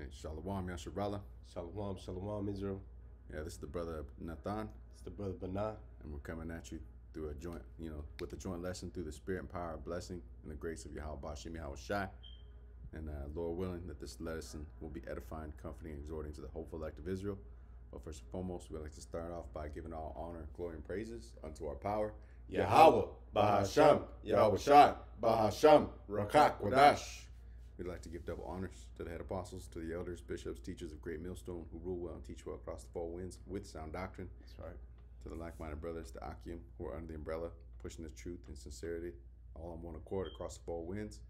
Hey, Shalom, Yasharala. Shalom, shalom, Israel. Yeah, this is the brother Nathan, It's the brother Bana. and we're coming at you through a joint, you know, with a joint lesson through the spirit and power of blessing and the grace of Yahweh Bashim Yahweh Shai. And uh, Lord willing, that this lesson will be edifying, comforting, and exhorting to the hopeful elect of Israel. But first and foremost, we'd like to start off by giving all honor, glory, and praises unto our power. Yahweh, Bahasham, Yahweh Shai, Bahasham, Rakak, Wadash. We'd like to give double honors to the head apostles, to the elders, bishops, teachers of Great Millstone who rule well and teach well across the four winds with sound doctrine. That's right. To the like-minded brothers, the Akim, who are under the umbrella, pushing the truth and sincerity, all on one accord across the four winds.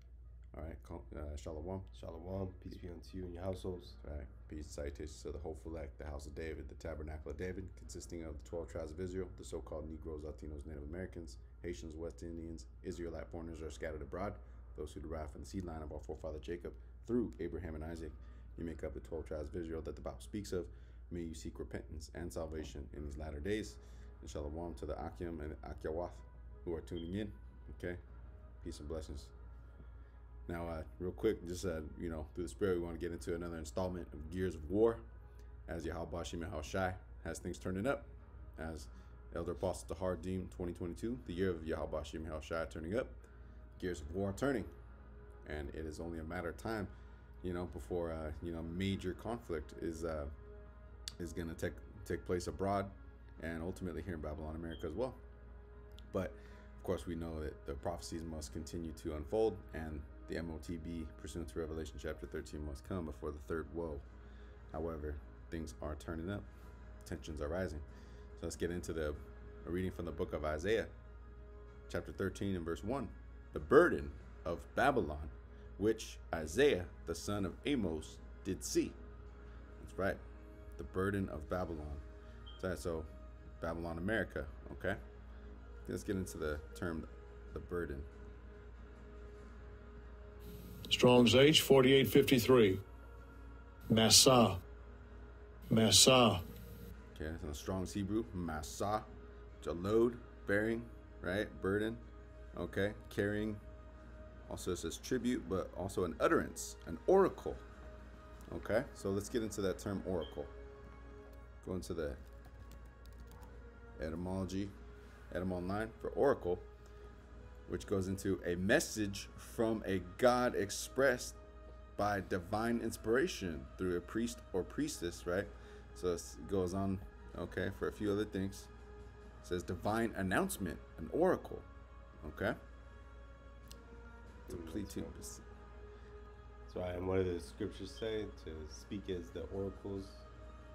All right, uh, shalom. Shalom, peace be unto you and your households. All right, peace salutations to the hopeful elect, the house of David, the tabernacle of David, consisting of the 12 tribes of Israel, the so-called Negroes, Latinos, Native Americans, Haitians, West Indians, Israelite foreigners are scattered abroad, those who derive from the seed line of our forefather Jacob through Abraham and Isaac. You make up the 12 tribes of Israel that the Bible speaks of. May you seek repentance and salvation in these latter days. And shalom to the Akim and Akyawath who are tuning in. Okay? Peace and blessings. Now, uh, real quick, just uh, you know, through the spirit, we want to get into another installment of Gears of War, as Yahweh Bashim Yahweh Shai has things turning up, as Elder Apostle Tahar deemed 2022, the year of Yahweh Bashim Yahweh Shai turning up, Gears of War turning, and it is only a matter of time, you know, before uh, you know major conflict is uh, is going to take take place abroad, and ultimately here in Babylon, America as well. But of course, we know that the prophecies must continue to unfold, and the MOTB, pursuant to Revelation chapter 13, must come before the third woe. However, things are turning up, tensions are rising. So let's get into the reading from the book of Isaiah, chapter 13 and verse 1. The burden of Babylon, which Isaiah, the son of Amos, did see. That's right, the burden of Babylon. So, so Babylon, America, okay? Let's get into the term the burden. Strong's H 4853. Massa. Massa. Okay, so Strong's Hebrew, Massa, to load, bearing, right? Burden, okay? Carrying, also says tribute, but also an utterance, an oracle, okay? So let's get into that term oracle. Go into the etymology, etymonline for oracle, which goes into a message from a god expressed by divine inspiration through a priest or priestess, right? So it goes on, okay, for a few other things. It says divine announcement, an oracle, okay? To plead that's right. And what do the scriptures say? To speak as the oracles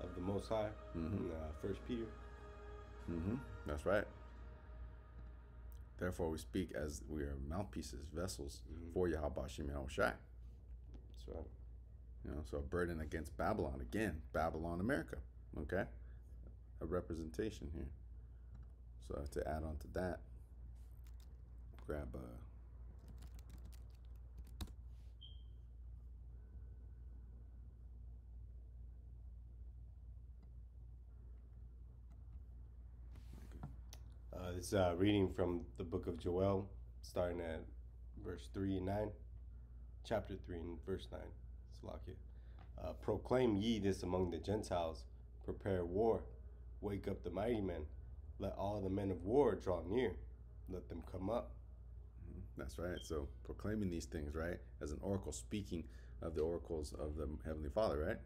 of the Most High Mhm. in uh, First Peter. Mm-hmm. That's right. Therefore, we speak as we are mouthpieces, vessels Mhm. for Yahweh Bashim Yahweh Shai. That's right. You know, so a burden against Babylon. Again, Babylon, America. Okay? A representation here. So to add on to that, grab uh Uh, is uh, reading from the book of Joel, starting at verse 3 and 9. Chapter 3 and verse 9. Slakia. Uh, Proclaim ye this among the Gentiles. Prepare war. Wake up the mighty men. Let all the men of war draw near. Let them come up. That's right. So proclaiming these things, right, as an oracle, speaking of the oracles of the Heavenly Father, right?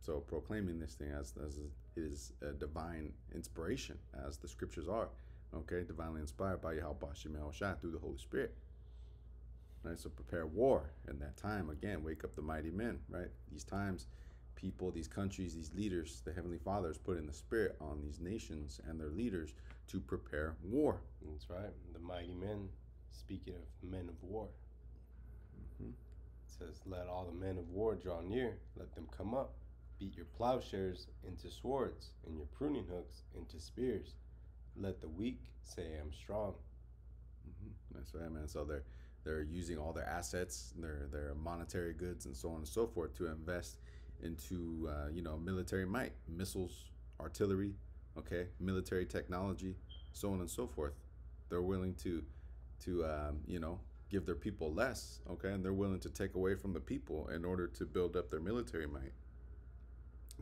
So proclaiming this thing as as is a divine inspiration, as the scriptures are, okay, divinely inspired by Yahweh Bashim Yahweh Shai through the Holy Spirit. Right. So prepare war in that time again. Wake up the mighty men. Right. These times, people, these countries, these leaders, the Heavenly Father is putting the Spirit on these nations and their leaders to prepare war. That's right. The mighty men, speaking of men of war. Mhm. It says, Let all the men of war draw near. Let them come up. Beat your plowshares into swords and your pruning hooks into spears. Let the weak say, I'm strong. hmm That's right, man. So they're they're using all their assets, their their monetary goods, and so on and so forth to invest into uh, you know military might, missiles, artillery, okay, military technology, so on and so forth. They're willing to to um, you know give their people less, okay, and they're willing to take away from the people in order to build up their military might.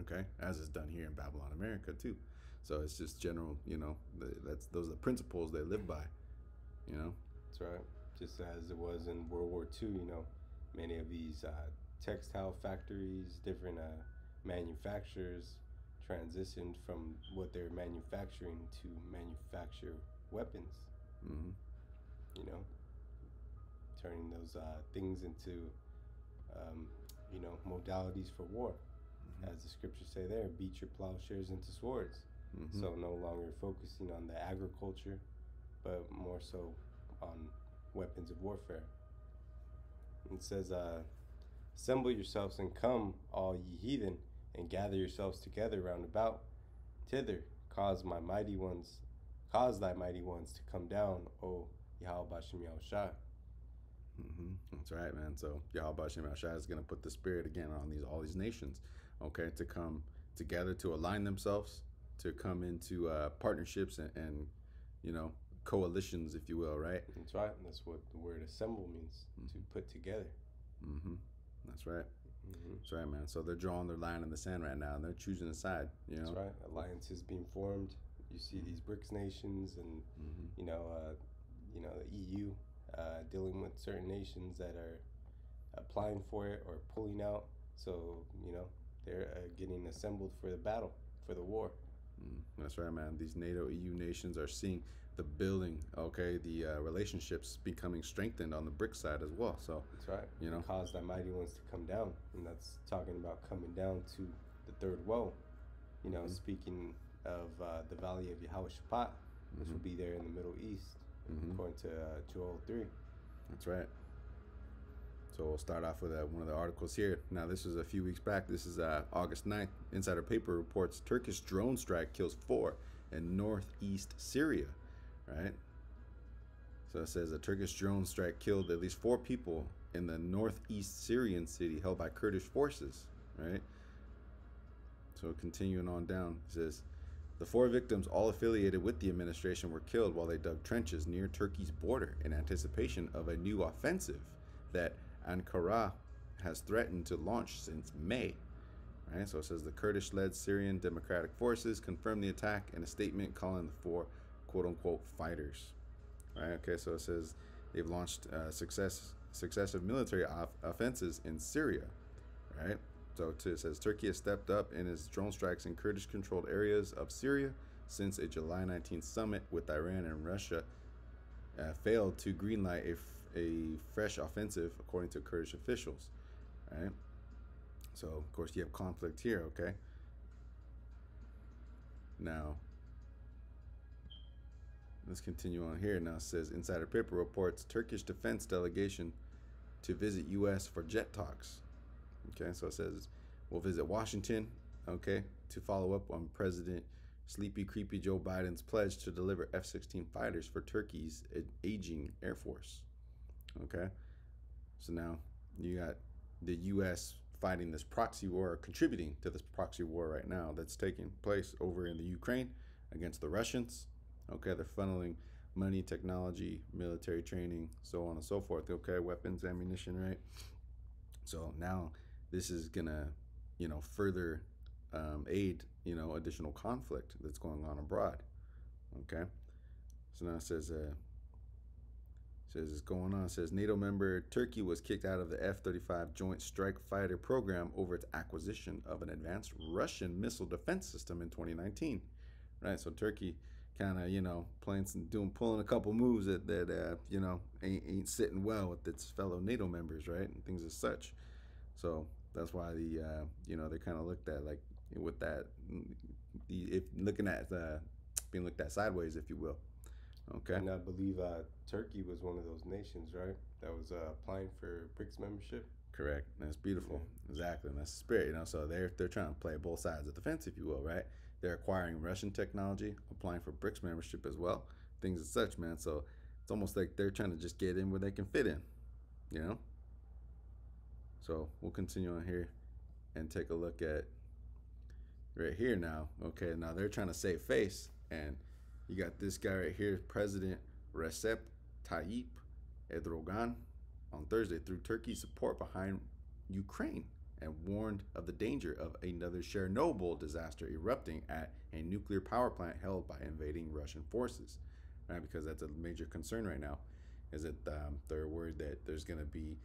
Okay, as is done here in Babylon, America too. So it's just general, you know, that's those are the principles they live by. You know, That's right. Just as it was in World War II, you know, many of these uh, textile factories, different uh, manufacturers transitioned from what they're manufacturing to manufacture weapons. hmm You know, turning those uh, things into, um, you know, modalities for war. As the scriptures say there, beat your plowshares into swords. hmm So no longer focusing on the agriculture, but more so on weapons of warfare. It says, uh, Assemble yourselves and come, all ye heathen, and gather yourselves together round about. Thither cause my mighty ones, cause thy mighty ones to come down, O Yahweh Bashem Yahushua. hmm That's right, man. So Yahweh Shem is going to put the spirit again on these all these nations, okay, to come together to align themselves, to come into uh, partnerships and, and you know coalitions, if you will, right? That's right. And that's what the word assemble means to put together. hmm That's right. hmm That's right, man. So they're drawing their line in the sand right now, and they're choosing a side. You know. That's right. Alliances being formed. You see these BRICS nations and hmm you know, uh, you know, the EU uh, dealing with certain nations that are applying for it or pulling out. So you know, they're uh, getting assembled for the battle, for the war. Mm, That's right, man. These NATO EU nations are seeing the building, okay, the uh, relationships becoming strengthened on the BRIC side as well. So, That's right. You know. cause thy mighty ones to come down, and that's talking about coming down to the third woe. You know, Mhm. speaking of uh, the valley of Yahweh Shaphat, which will Mhm. be there in the Middle East, Mhm. according to uh, Joel three. that's right. So we'll start off with uh, one of the articles here. Now, this is a few weeks back. This is uh, August 9th. Insider Paper reports Turkish drone strike kills four in northeast Syria, right? So it says a Turkish drone strike killed at least four people in the northeast Syrian city held by Kurdish forces, right? So continuing on down, it says the four victims, all affiliated with the administration, were killed while they dug trenches near Turkey's border in anticipation of a new offensive that Ankara has threatened to launch since May. So it says the Kurdish led Syrian Democratic Forces confirmed the attack in a statement calling the four quote unquote fighters. Okay, so it says they've launched uh, success successive military off- offenses in Syria. Right? So t- it says Turkey has stepped up in its drone strikes in Kurdish controlled areas of Syria since a July 19th summit with Iran and Russia uh, failed to greenlight a, f- a fresh offensive, according to Kurdish officials. Right? So, of course, you have conflict here, okay? Now, let's continue on here. Now, it says Insider Paper reports Turkish defense delegation to visit U.S. for jet talks. Okay, so it says we'll visit Washington, okay, to follow up on President Sleepy Creepy Joe Biden's pledge to deliver F 16 fighters for Turkey's aging Air Force. Okay, so now you got the U.S. fighting this proxy war, contributing to this proxy war right now that's taking place over in the Ukraine against the Russians. Okay, they're funneling money, technology, military training, so on and so forth. Okay, weapons, ammunition, right? So now this is gonna, you know, further um, aid, you know, additional conflict that's going on abroad. Okay, so now it says, uh, says it's going on. Says NATO member Turkey was kicked out of the F-35 Joint Strike Fighter program over its acquisition of an advanced Russian missile defense system in 2019. Right, so Turkey kind of you know playing some doing pulling a couple moves that that uh, you know ain't, ain't sitting well with its fellow NATO members, right, and things as such. So that's why the uh, you know they're kind of looked at like with that if looking at uh, being looked at sideways, if you will. Okay. And I believe uh, Turkey was one of those nations, right? That was uh, applying for BRICS membership. Correct. That's beautiful. Exactly. And that's the spirit, you know. So they're they're trying to play both sides of the fence, if you will, right? They're acquiring Russian technology, applying for BRICS membership as well, things as such, man. So it's almost like they're trying to just get in where they can fit in, you know. So we'll continue on here and take a look at right here now. Okay, now they're trying to save face, and you got this guy right here, President Recep Tayyip Erdogan on Thursday threw Turkey's support behind Ukraine and warned of the danger of another Chernobyl disaster erupting at a nuclear power plant held by invading Russian forces. Right, because that's a major concern right now, is that um, they're worried that there's going to be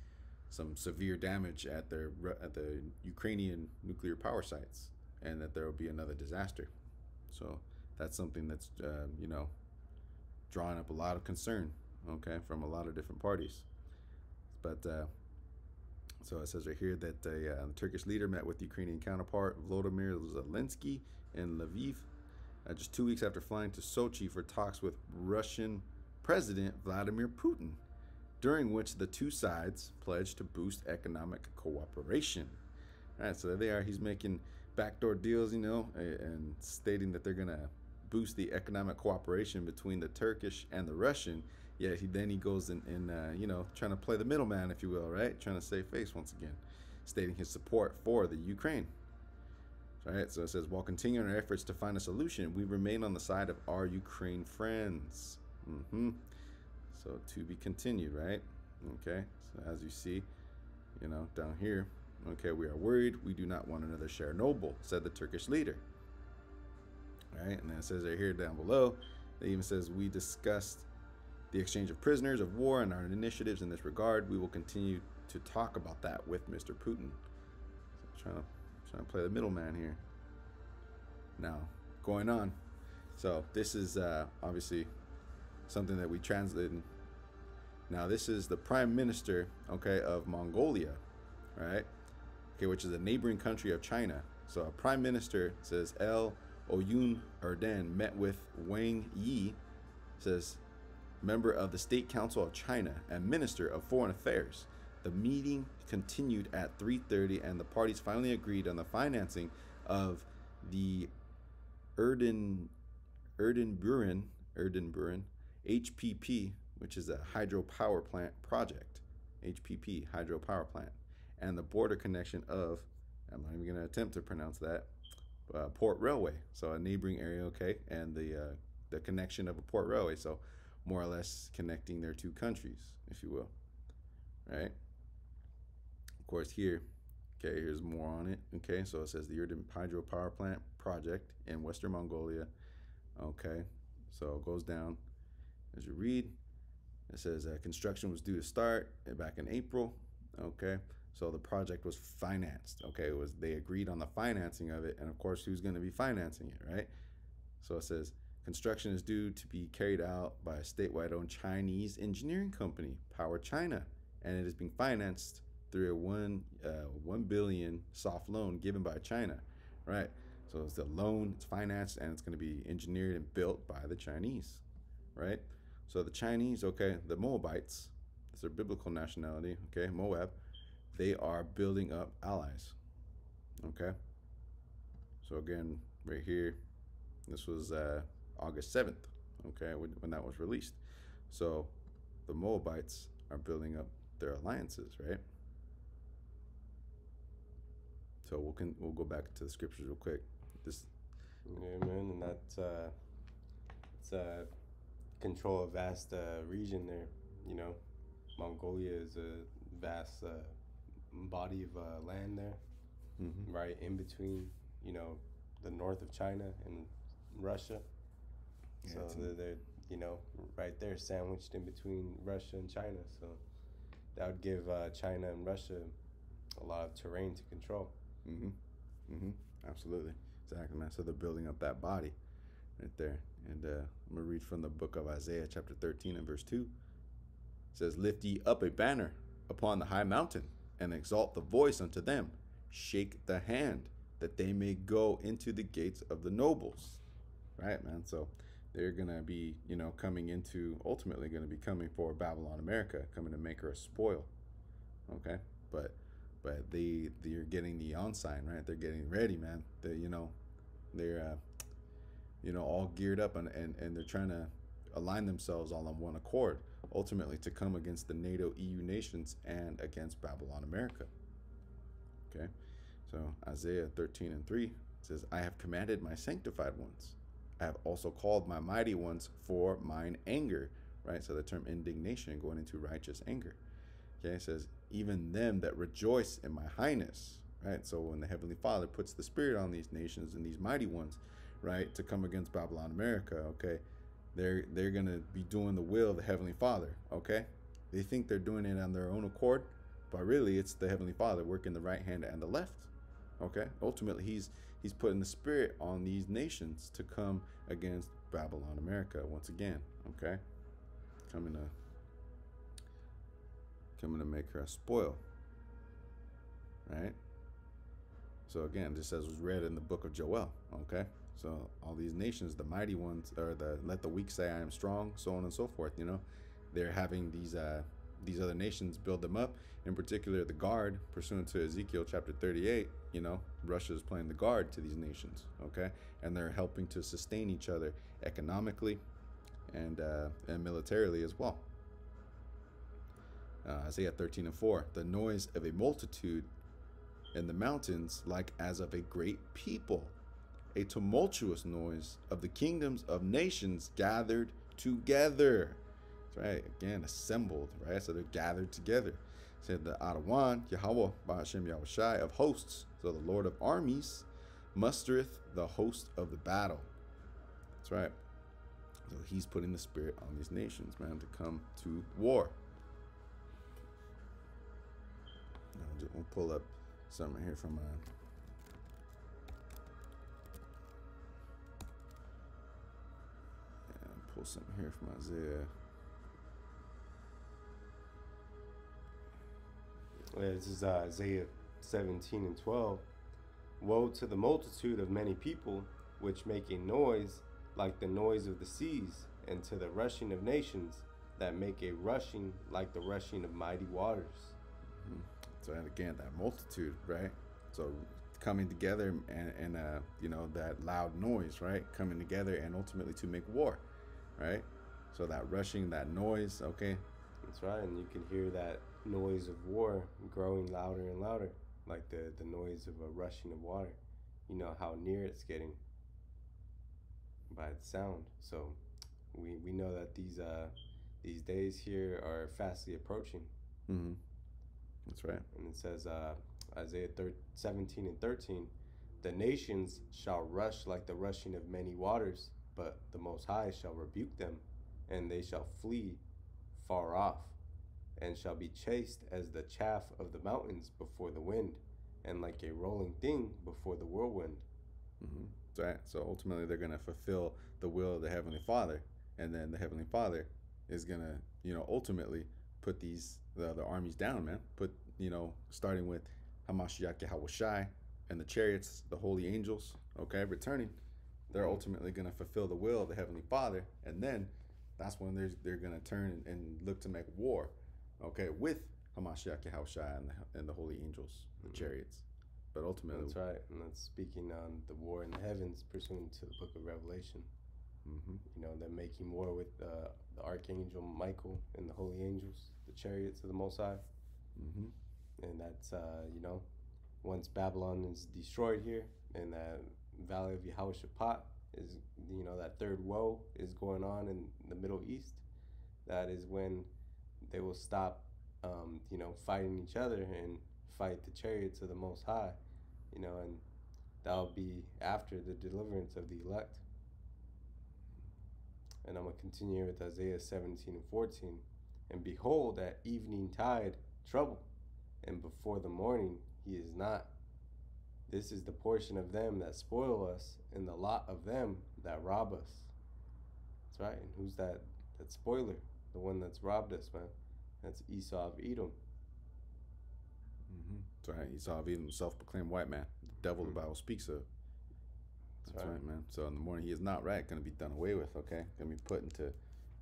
some severe damage at their at the Ukrainian nuclear power sites, and that there will be another disaster. So that's something that's uh, you know drawing up a lot of concern, okay, from a lot of different parties. But uh, so it says right here that uh, the Turkish leader met with Ukrainian counterpart Volodymyr Zelensky in Lviv uh, just two weeks after flying to Sochi for talks with Russian President Vladimir Putin, during which the two sides pledged to boost economic cooperation. All right, so there they are. He's making backdoor deals, you know, and stating that they're going to boost the economic cooperation between the Turkish and the Russian. Yet he then he goes and, uh, you know trying to play the middleman, if you will, right? Trying to save face once again, stating his support for the Ukraine. All right, so it says while continuing our efforts to find a solution, we remain on the side of our Ukraine friends. Mm-hmm. So to be continued, right? Okay, so as you see, you know down here, okay, we are worried. We do not want another Chernobyl," said the Turkish leader. All right, and then it says right here down below, it even says we discussed the exchange of prisoners of war and our initiatives in this regard. We will continue to talk about that with Mr. Putin. So trying to trying to play the middleman here. Now, going on. So this is uh, obviously something that we translated. Now this is the prime minister, okay, of Mongolia, right? Okay, which is a neighboring country of China. So a prime minister says El Oyun Erden met with Wang Yi, says member of the State Council of China and Minister of Foreign Affairs. The meeting continued at 3:30 and the parties finally agreed on the financing of the Erden Erdenburen Erdenburen HPP, which is a hydropower plant project. HPP hydropower plant and the border connection of I'm not even going to attempt to pronounce that uh, port railway. So a neighboring area, okay, and the uh, the connection of a port railway. So more or less connecting their two countries, if you will, right? Of course, here, okay, here's more on it. Okay, so it says the Erden Hydro Power Plant project in Western Mongolia. Okay, so it goes down as you read. It says uh, construction was due to start back in April. Okay, so the project was financed. Okay, it was they agreed on the financing of it, and of course, who's going to be financing it, right? So it says construction is due to be carried out by a statewide owned Chinese engineering company, Power China, and it is being financed through a one uh, one billion soft loan given by China, right? So it's a loan, it's financed, and it's going to be engineered and built by the Chinese, right? So the Chinese, okay, the Moabites, it's their biblical nationality, okay, Moab, they are building up allies, okay. So again, right here, this was uh, August seventh, okay, when, when that was released. So the Moabites are building up their alliances, right? So we'll can we'll go back to the scriptures real quick. This yeah, man, and that's uh, it's uh, control a vast uh, region there. You know, Mongolia is a vast uh, body of uh, land there, Mhm. right in between. You know, the north of China and Russia. Yeah, so they're, they're you know right there sandwiched in between Russia and China. So that would give uh, China and Russia a lot of terrain to control. Mm-hmm. Mm-hmm. Absolutely. Exactly, man. So they're building up that body right there. And uh, I'm gonna read from the book of Isaiah, chapter 13 and verse 2. It says, Lift ye up a banner upon the high mountain, and exalt the voice unto them. Shake the hand, that they may go into the gates of the nobles. Right, man. So they're gonna be, you know, coming into ultimately gonna be coming for Babylon America, coming to make her a spoil. Okay? But but they they're getting the on sign right they're getting ready man they you know they're uh, you know all geared up and, and and they're trying to align themselves all on one accord ultimately to come against the nato eu nations and against babylon america okay so isaiah 13 and 3 says i have commanded my sanctified ones i have also called my mighty ones for mine anger right? So the term indignation going into righteous anger. Okay, it says, even them that rejoice in my highness, right? So when the Heavenly Father puts the Spirit on these nations and these mighty ones, right, to come against Babylon America, okay, they're they're gonna be doing the will of the Heavenly Father, okay? They think they're doing it on their own accord, but really it's the Heavenly Father working the right hand and the left. Okay? Ultimately he's he's putting the spirit on these nations to come against Babylon America once again. Okay? Coming to coming to make her a spoil. Right? So again, just as was read in the book of Joel, okay? So all these nations, the mighty ones, or the let the weak say I am strong, so on and so forth, you know, they're having these uh these other nations build them up. In particular, the guard, pursuant to Ezekiel chapter 38, you know, Russia is playing the guard to these nations, okay? And they're helping to sustain each other economically and uh, and militarily as well. Uh, Isaiah 13 and 4, the noise of a multitude in the mountains, like as of a great people, a tumultuous noise of the kingdoms of nations gathered together. That's right, again, assembled, right? So they're gathered together. Said the Adawan, Yahweh, Bahashem Yahushai of hosts, so the Lord of armies, mustereth the host of the battle. That's right. So he's putting the spirit on these nations, man, to come to war. Now, we'll pull up something here from uh, pull something here from Isaiah. This is uh, Isaiah 17 and 12. Woe to the multitude of many people which make a noise like the noise of the seas, and to the rushing of nations that make a rushing like the rushing of mighty waters. Mm-hmm. So and again, that multitude, right? So coming together and, and uh, you know that loud noise, right? Coming together and ultimately to make war, right? So that rushing, that noise, okay. That's right, and you can hear that noise of war growing louder and louder, like the the noise of a rushing of water. You know how near it's getting by the sound. So we we know that these uh these days here are fastly approaching. Mm-hmm. That's right. And it says uh, Isaiah thir- 17 and 13, the nations shall rush like the rushing of many waters, but the Most High shall rebuke them, and they shall flee far off, and shall be chased as the chaff of the mountains before the wind, and like a rolling thing before the whirlwind. Mm-hmm. Right. So ultimately, they're going to fulfill the will of the Heavenly Father, and then the Heavenly Father is going to, you know, ultimately put these the other armies down, man. Put, you know, starting with Hamashiach Yahushai and the chariots, the holy angels, okay, returning. They're ultimately going to fulfill the will of the Heavenly Father, and then that's when they're they're going to turn and, look to make war, okay, with Hamashiach Yahushai and the, and the holy angels, the mm-hmm. chariots. But ultimately, that's right, and that's speaking on the war in the heavens, pursuant to the Book of Revelation. Mm-hmm. You know, they're making war with uh, the archangel Michael and the holy angels, the chariots of the Most High. Mm-hmm. And that's uh, you know, once Babylon is destroyed here, and that Valley of Yehoshaphat is you know that third woe is going on in the Middle East. That is when they will stop, um, you know, fighting each other and fight the chariots of the Most High you know, and that'll be after the deliverance of the elect. And I'm to continue with Isaiah 17 and 14. And behold, at evening tide, trouble, and before the morning, he is not. This is the portion of them that spoil us, and the lot of them that rob us. That's right. And who's that? That spoiler, the one that's robbed us, man. That's Esau of Edom. Mm-hmm. That's right. Esau of Edom, self-proclaimed white man, the devil mm-hmm. the Bible speaks of. That's, That's right. right. man. So in the morning he is not right, going to be done away with. Okay, going to be put into,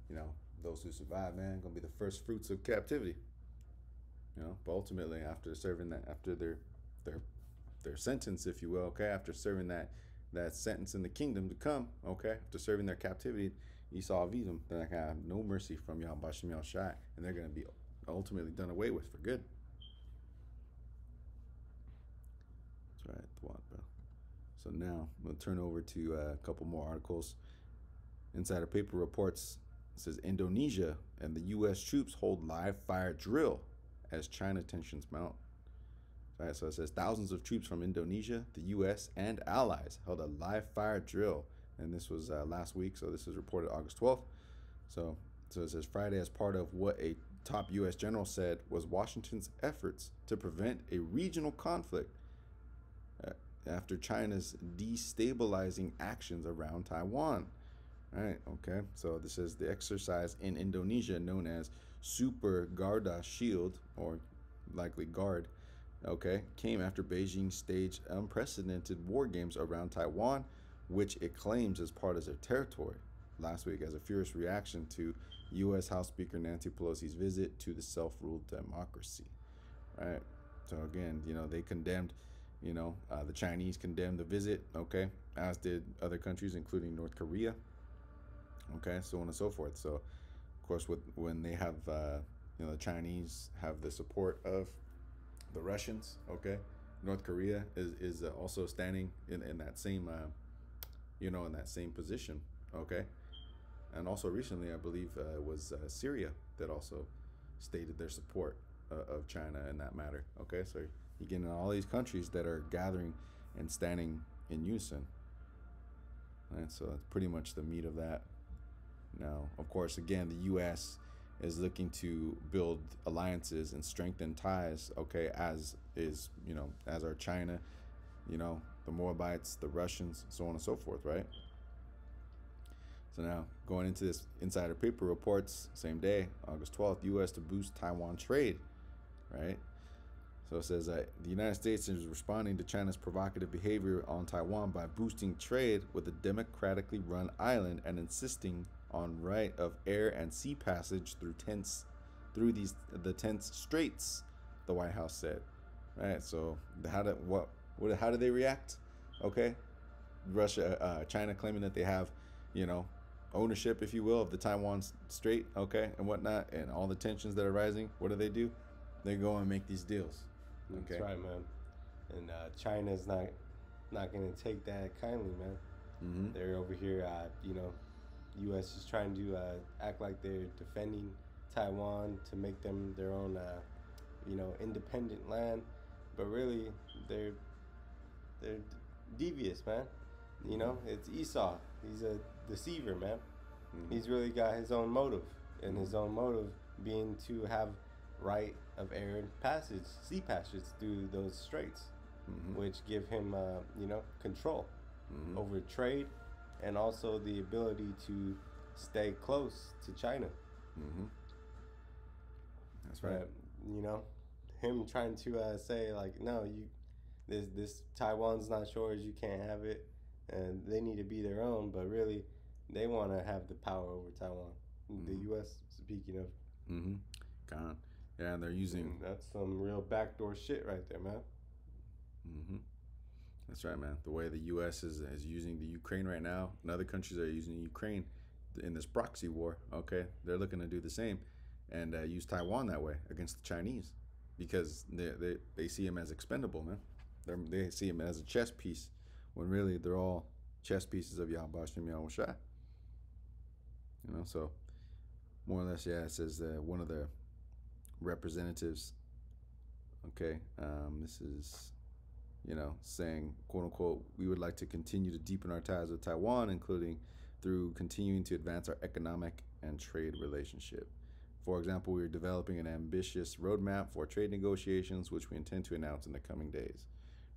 you know, those who survive, man, going to be the first fruits of captivity. You know, but ultimately after serving that, after their their their sentence, if you will, okay, after serving that that sentence in the kingdom to come, okay, after serving their captivity, Esau they're not gonna have no mercy from Yahweh Shem Shai, and they're gonna be ultimately done away with for good. That's right, the bro. So now we'll turn over to uh, a couple more articles. Insider Paper reports says Indonesia and the U.S. troops hold live fire drill as China tensions mount. Right, so it says thousands of troops from Indonesia, the U.S., and allies held a live fire drill, and this was uh, last week. So this is reported August 12th. So, so it says Friday as part of what a top U.S. general said was Washington's efforts to prevent a regional conflict uh, after China's destabilizing actions around Taiwan. All right, okay. So this is the exercise in Indonesia known as Super Garuda Shield, or likely Guard, okay, came after Beijing staged unprecedented war games around Taiwan, which it claims as part of their territory last week as a furious reaction to U.S. House Speaker Nancy Pelosi's visit to the self-ruled democracy. Right. So again, you know, they condemned, you know, uh, the Chinese condemned the visit. Okay, as did other countries, including North Korea. Okay, so on and so forth. So, of course, with when they have, uh, you know, the Chinese have the support of the Russians. Okay, North Korea is is uh, also standing in in that same, uh, you know, in that same position. Okay and also recently, I believe uh, it was uh, Syria that also stated their support uh, of China in that matter. Okay, so you get all these countries that are gathering and standing in unison. Right, so that's pretty much the meat of that. Now, of course, again, the U.S. is looking to build alliances and strengthen ties. Okay, as is you know, as are China, you know, the Moabites, the Russians, so on and so forth. Right. So now, going into this insider paper reports, same day, August 12th, U.S. to boost Taiwan trade, right? So it says that the United States is responding to China's provocative behavior on Taiwan by boosting trade with a democratically run island and insisting on right of air and sea passage through tense through these the tense straits, the White House said. Right? So how did what what how did they react? Okay, Russia, uh, China claiming that they have, you know, ownership, if you will, of the Taiwan Strait, okay, and whatnot, and all the tensions that are rising, what do they do? They go and make these deals. Okay. That's right, man. And uh, China's not not gonna take that kindly, man. Mm-hmm. They're over here, uh, you know, U.S. is trying to uh, act like they're defending Taiwan to make them their own, uh, you know, independent land, but really they're they're devious, man. You know, it's Esau. He's a deceiver, man. Mm-hmm. He's really got his own motive, and his own motive being to have right of air and passage, sea passage through those straits, mm-hmm. which give him, uh, you know, control mm-hmm. over trade, and also the ability to stay close to China. Mm-hmm. That's right. you know, him trying to uh, say like, no, you, this this Taiwan's not yours. You can't have it, and they need to be their own. But really, they want to have the power over Taiwan. Mm-hmm. The U.S. Speaking of, mm-hmm. God, yeah, they're using. And that's some real backdoor shit right there, man. Mm-hmm. That's right, man. The way the U.S. is is using the Ukraine right now, and other countries are using Ukraine in this proxy war. Okay, they're looking to do the same, and uh, use Taiwan that way against the Chinese, because they they, they see him as expendable, man. They're, they see him as a chess piece, when really they're all chess pieces of Yahweh Shem Yahweh you know, so more or less, yeah, it says one of the representatives. Okay, um, this is, you know, saying quote unquote, we would like to continue to deepen our ties with Taiwan, including through continuing to advance our economic and trade relationship. For example, we are developing an ambitious roadmap for trade negotiations, which we intend to announce in the coming days.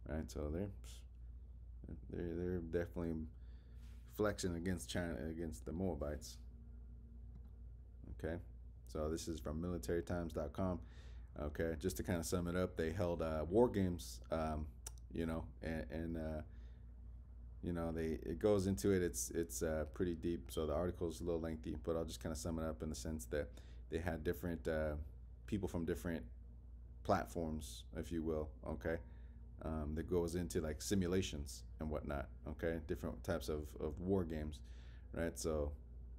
Right, so they're they're they're definitely flexing against China against the Moabites. Okay, so this is from militarytimes.com. Okay, just to kind of sum it up, they held uh, war games, um, you know, and, and uh, you know they it goes into it. It's it's uh, pretty deep, so the article is a little lengthy, but I'll just kind of sum it up in the sense that they had different uh, people from different platforms, if you will. Okay, um, that goes into like simulations and whatnot. Okay, different types of, of war games, right? So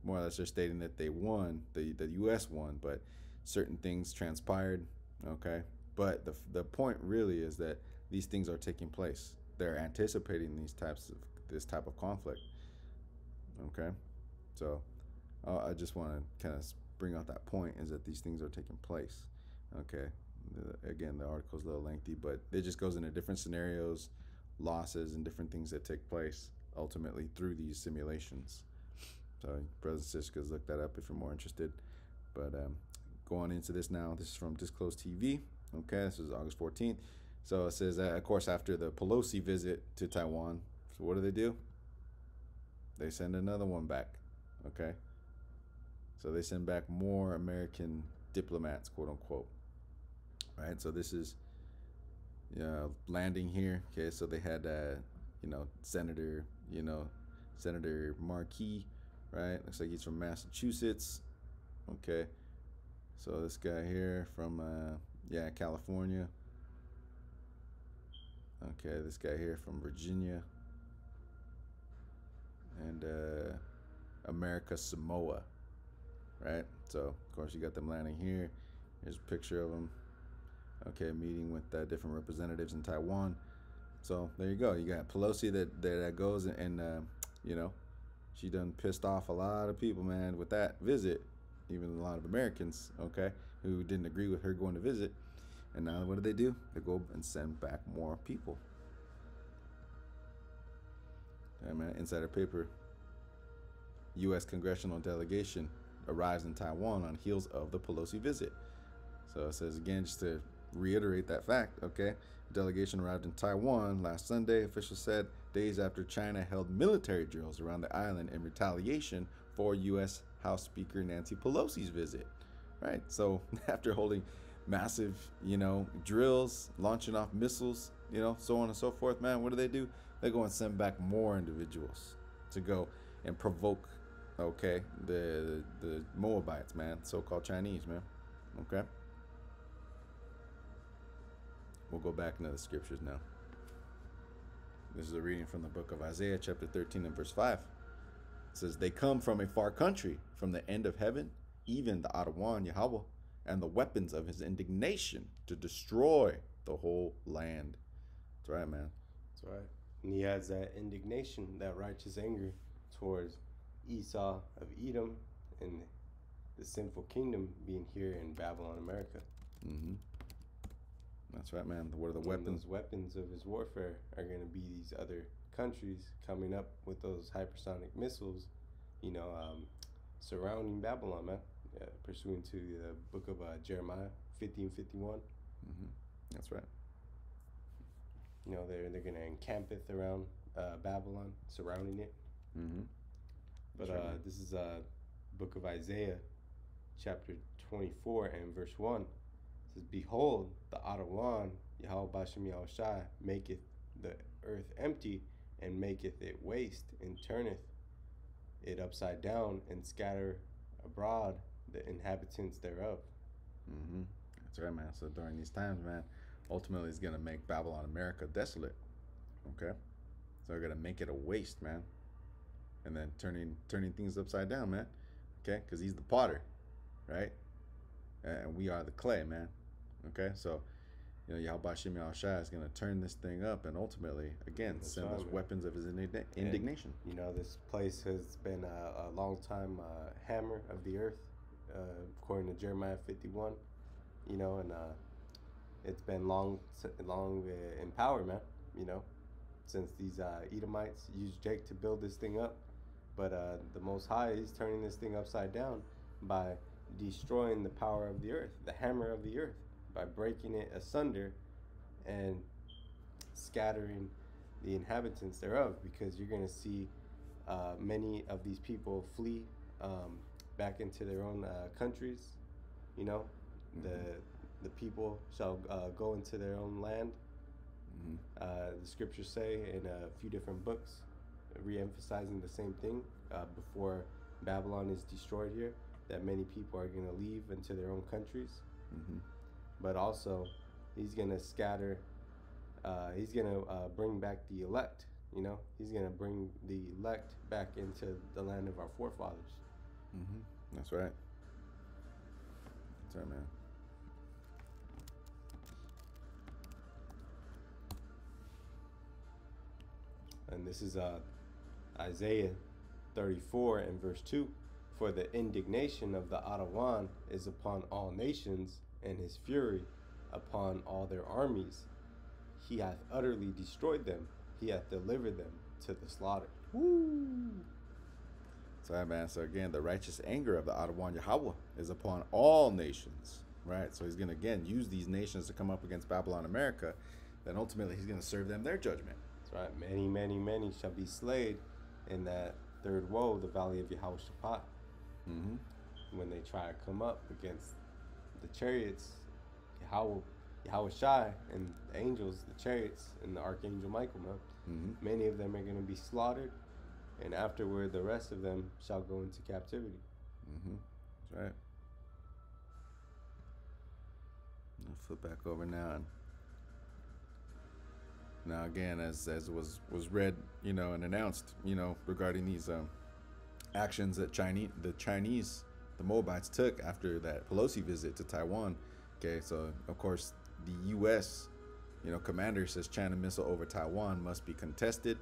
more or less they're stating that they won, the the U.S. won, but certain things transpired. Okay, but the the point really is that these things are taking place. They're anticipating these types of this type of conflict. Okay, so uh, I just want to kind of bring out that point is that these things are taking place. Okay. The, again, the article's a little lengthy, but it just goes into different scenarios, losses, and different things that take place ultimately through these simulations. So, brothers and sisters, look that up if you're more interested. But um, going into this now, this is from Disclose TV. Okay, this is August 14th. So it says, uh, of course, after the Pelosi visit to Taiwan, so what do they do? They send another one back. Okay. So they send back more American diplomats, quote unquote. Right. So this is, you know, landing here. Okay. So they had, uh, you know, Senator, you know, Senator Markey, right? Looks like he's from Massachusetts. Okay. So this guy here from, uh, yeah, California. Okay, this guy here from Virginia. And uh, America Samoa, right? So, of course, you got them landing here. Here's a picture of them. Okay, meeting with uh, different representatives in Taiwan. So there you go. You got Pelosi that that, that goes and, and uh, you know, she done pissed off a lot of people, man, with that visit. Even a lot of Americans, okay, who didn't agree with her going to visit. And now what do they do? They go and send back more people. Yeah, man, insider paper. U.S. congressional delegation arrives in Taiwan on heels of the Pelosi visit. So it says again, just to reiterate that fact, okay? Delegation arrived in Taiwan last Sunday, officials said, days after China held military drills around the island in retaliation for U.S. House Speaker Nancy Pelosi's visit. Right? So after holding massive, you know, drills, launching off missiles, you know, so on and so forth, man, what do they do? They go and send back more individuals to go and provoke, okay, the the Moabites, man, so-called Chinese, man. Okay. We'll go back into the scriptures now. This is a reading from the book of Isaiah, chapter 13 and verse 5. It says, They come from a far country, from the end of heaven, even the Adawan Yahweh, and the weapons of his indignation to destroy the whole land. That's right, man. That's right. And he has that indignation, that righteous anger towards Esau of Edom and the sinful kingdom being here in Babylon, America. Mm-hmm. That's right, man. What are the And weapons? Those weapons of his warfare are going to be these other countries coming up with those hypersonic missiles, you know, um, surrounding Babylon, man. Yeah, pursuant to the book of uh, Jeremiah 1551. Mm-hmm. That's right. You know, they're, they're going to encampeth around uh, Babylon, surrounding it. Mm-hmm. But right, uh, this is uh, book of Isaiah, chapter 24 and verse 1. It says, Behold, the Adawan, Yahweh Bashem Yahushai, maketh the earth empty, and maketh it waste, and turneth it upside down, and scatter abroad the inhabitants thereof. Mm-hmm. That's right, man. So during these times, man, ultimately it's gonna make Babylon America desolate. Okay, so they're gonna make it a waste, man, and then turning turning things upside down, man. Okay, because he's the potter, right? And we are the clay, man. Okay, so you know Yahweh Shem is gonna turn this thing up, and ultimately, again, That's send those man. weapons of his And- indignation. You know, this place has been a, a long time uh, hammer of the earth, uh, according to Jeremiah 51. You know, and uh, it's been long, long uh, in power, man. You know, since these uh, Edomites used Jake to build this thing up, but uh, the Most High is turning this thing upside down by destroying the power of the earth, the hammer of the earth, by breaking it asunder and scattering the inhabitants thereof because you're going to see uh, many of these people flee um, back into their own uh, countries you know the the people shall uh, go into their own land Mm-hmm. uh, the scriptures say in a few different books re-emphasizing the same thing uh, before babylon is destroyed here that many people are going to leave into their own countries Mm-hmm. but also he's gonna scatter. Uh, he's gonna uh, bring back the elect. You know, he's gonna bring the elect back into the land of our forefathers. Mm-hmm. That's right. That's right, man. And this is uh, Isaiah 34 and verse 2. For the indignation of the Atawan is upon all nations, and his fury upon all their armies. He hath utterly destroyed them, he hath delivered them to the slaughter. Woo! So, yeah, man. So again, the righteous anger of the Adawan Yahweh is upon all nations, right? So he's going to again use these nations to come up against Babylon, America. Then ultimately, he's going to serve them their judgment. That's right. Many, many, many shall be slayed in that third woe, the valley of Yahweh Shaphat. Mm-hmm. When they try to come up against the chariots, Yahweh, Yahweh Shai, and the angels, the chariots, and the archangel Michael, man. Mm-hmm. Many of them are going to be slaughtered, and afterward, the rest of them shall go into captivity. Mm-hmm. That's right. I'll flip back over now. And now again, as as was was read, you know, and announced, you know, regarding these um, actions that Chinese the Chinese the Moabites took after that Pelosi visit to Taiwan. Okay, so of course the U.S. you know commander says China missile over Taiwan must be contested.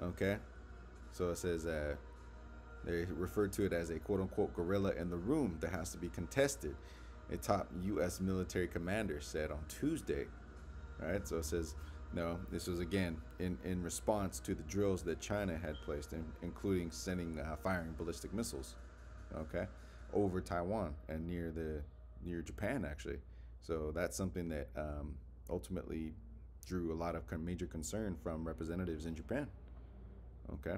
Okay, so it says uh, they referred to it as a quote unquote gorilla in the room that has to be contested. A top U.S. military commander said on Tuesday. All right, so it says, no, this was again in, in response to the drills that China had placed, in, including sending uh, firing ballistic missiles, okay, over Taiwan and near the near Japan actually. So that's something that um, ultimately drew a lot of major concern from representatives in Japan. Okay.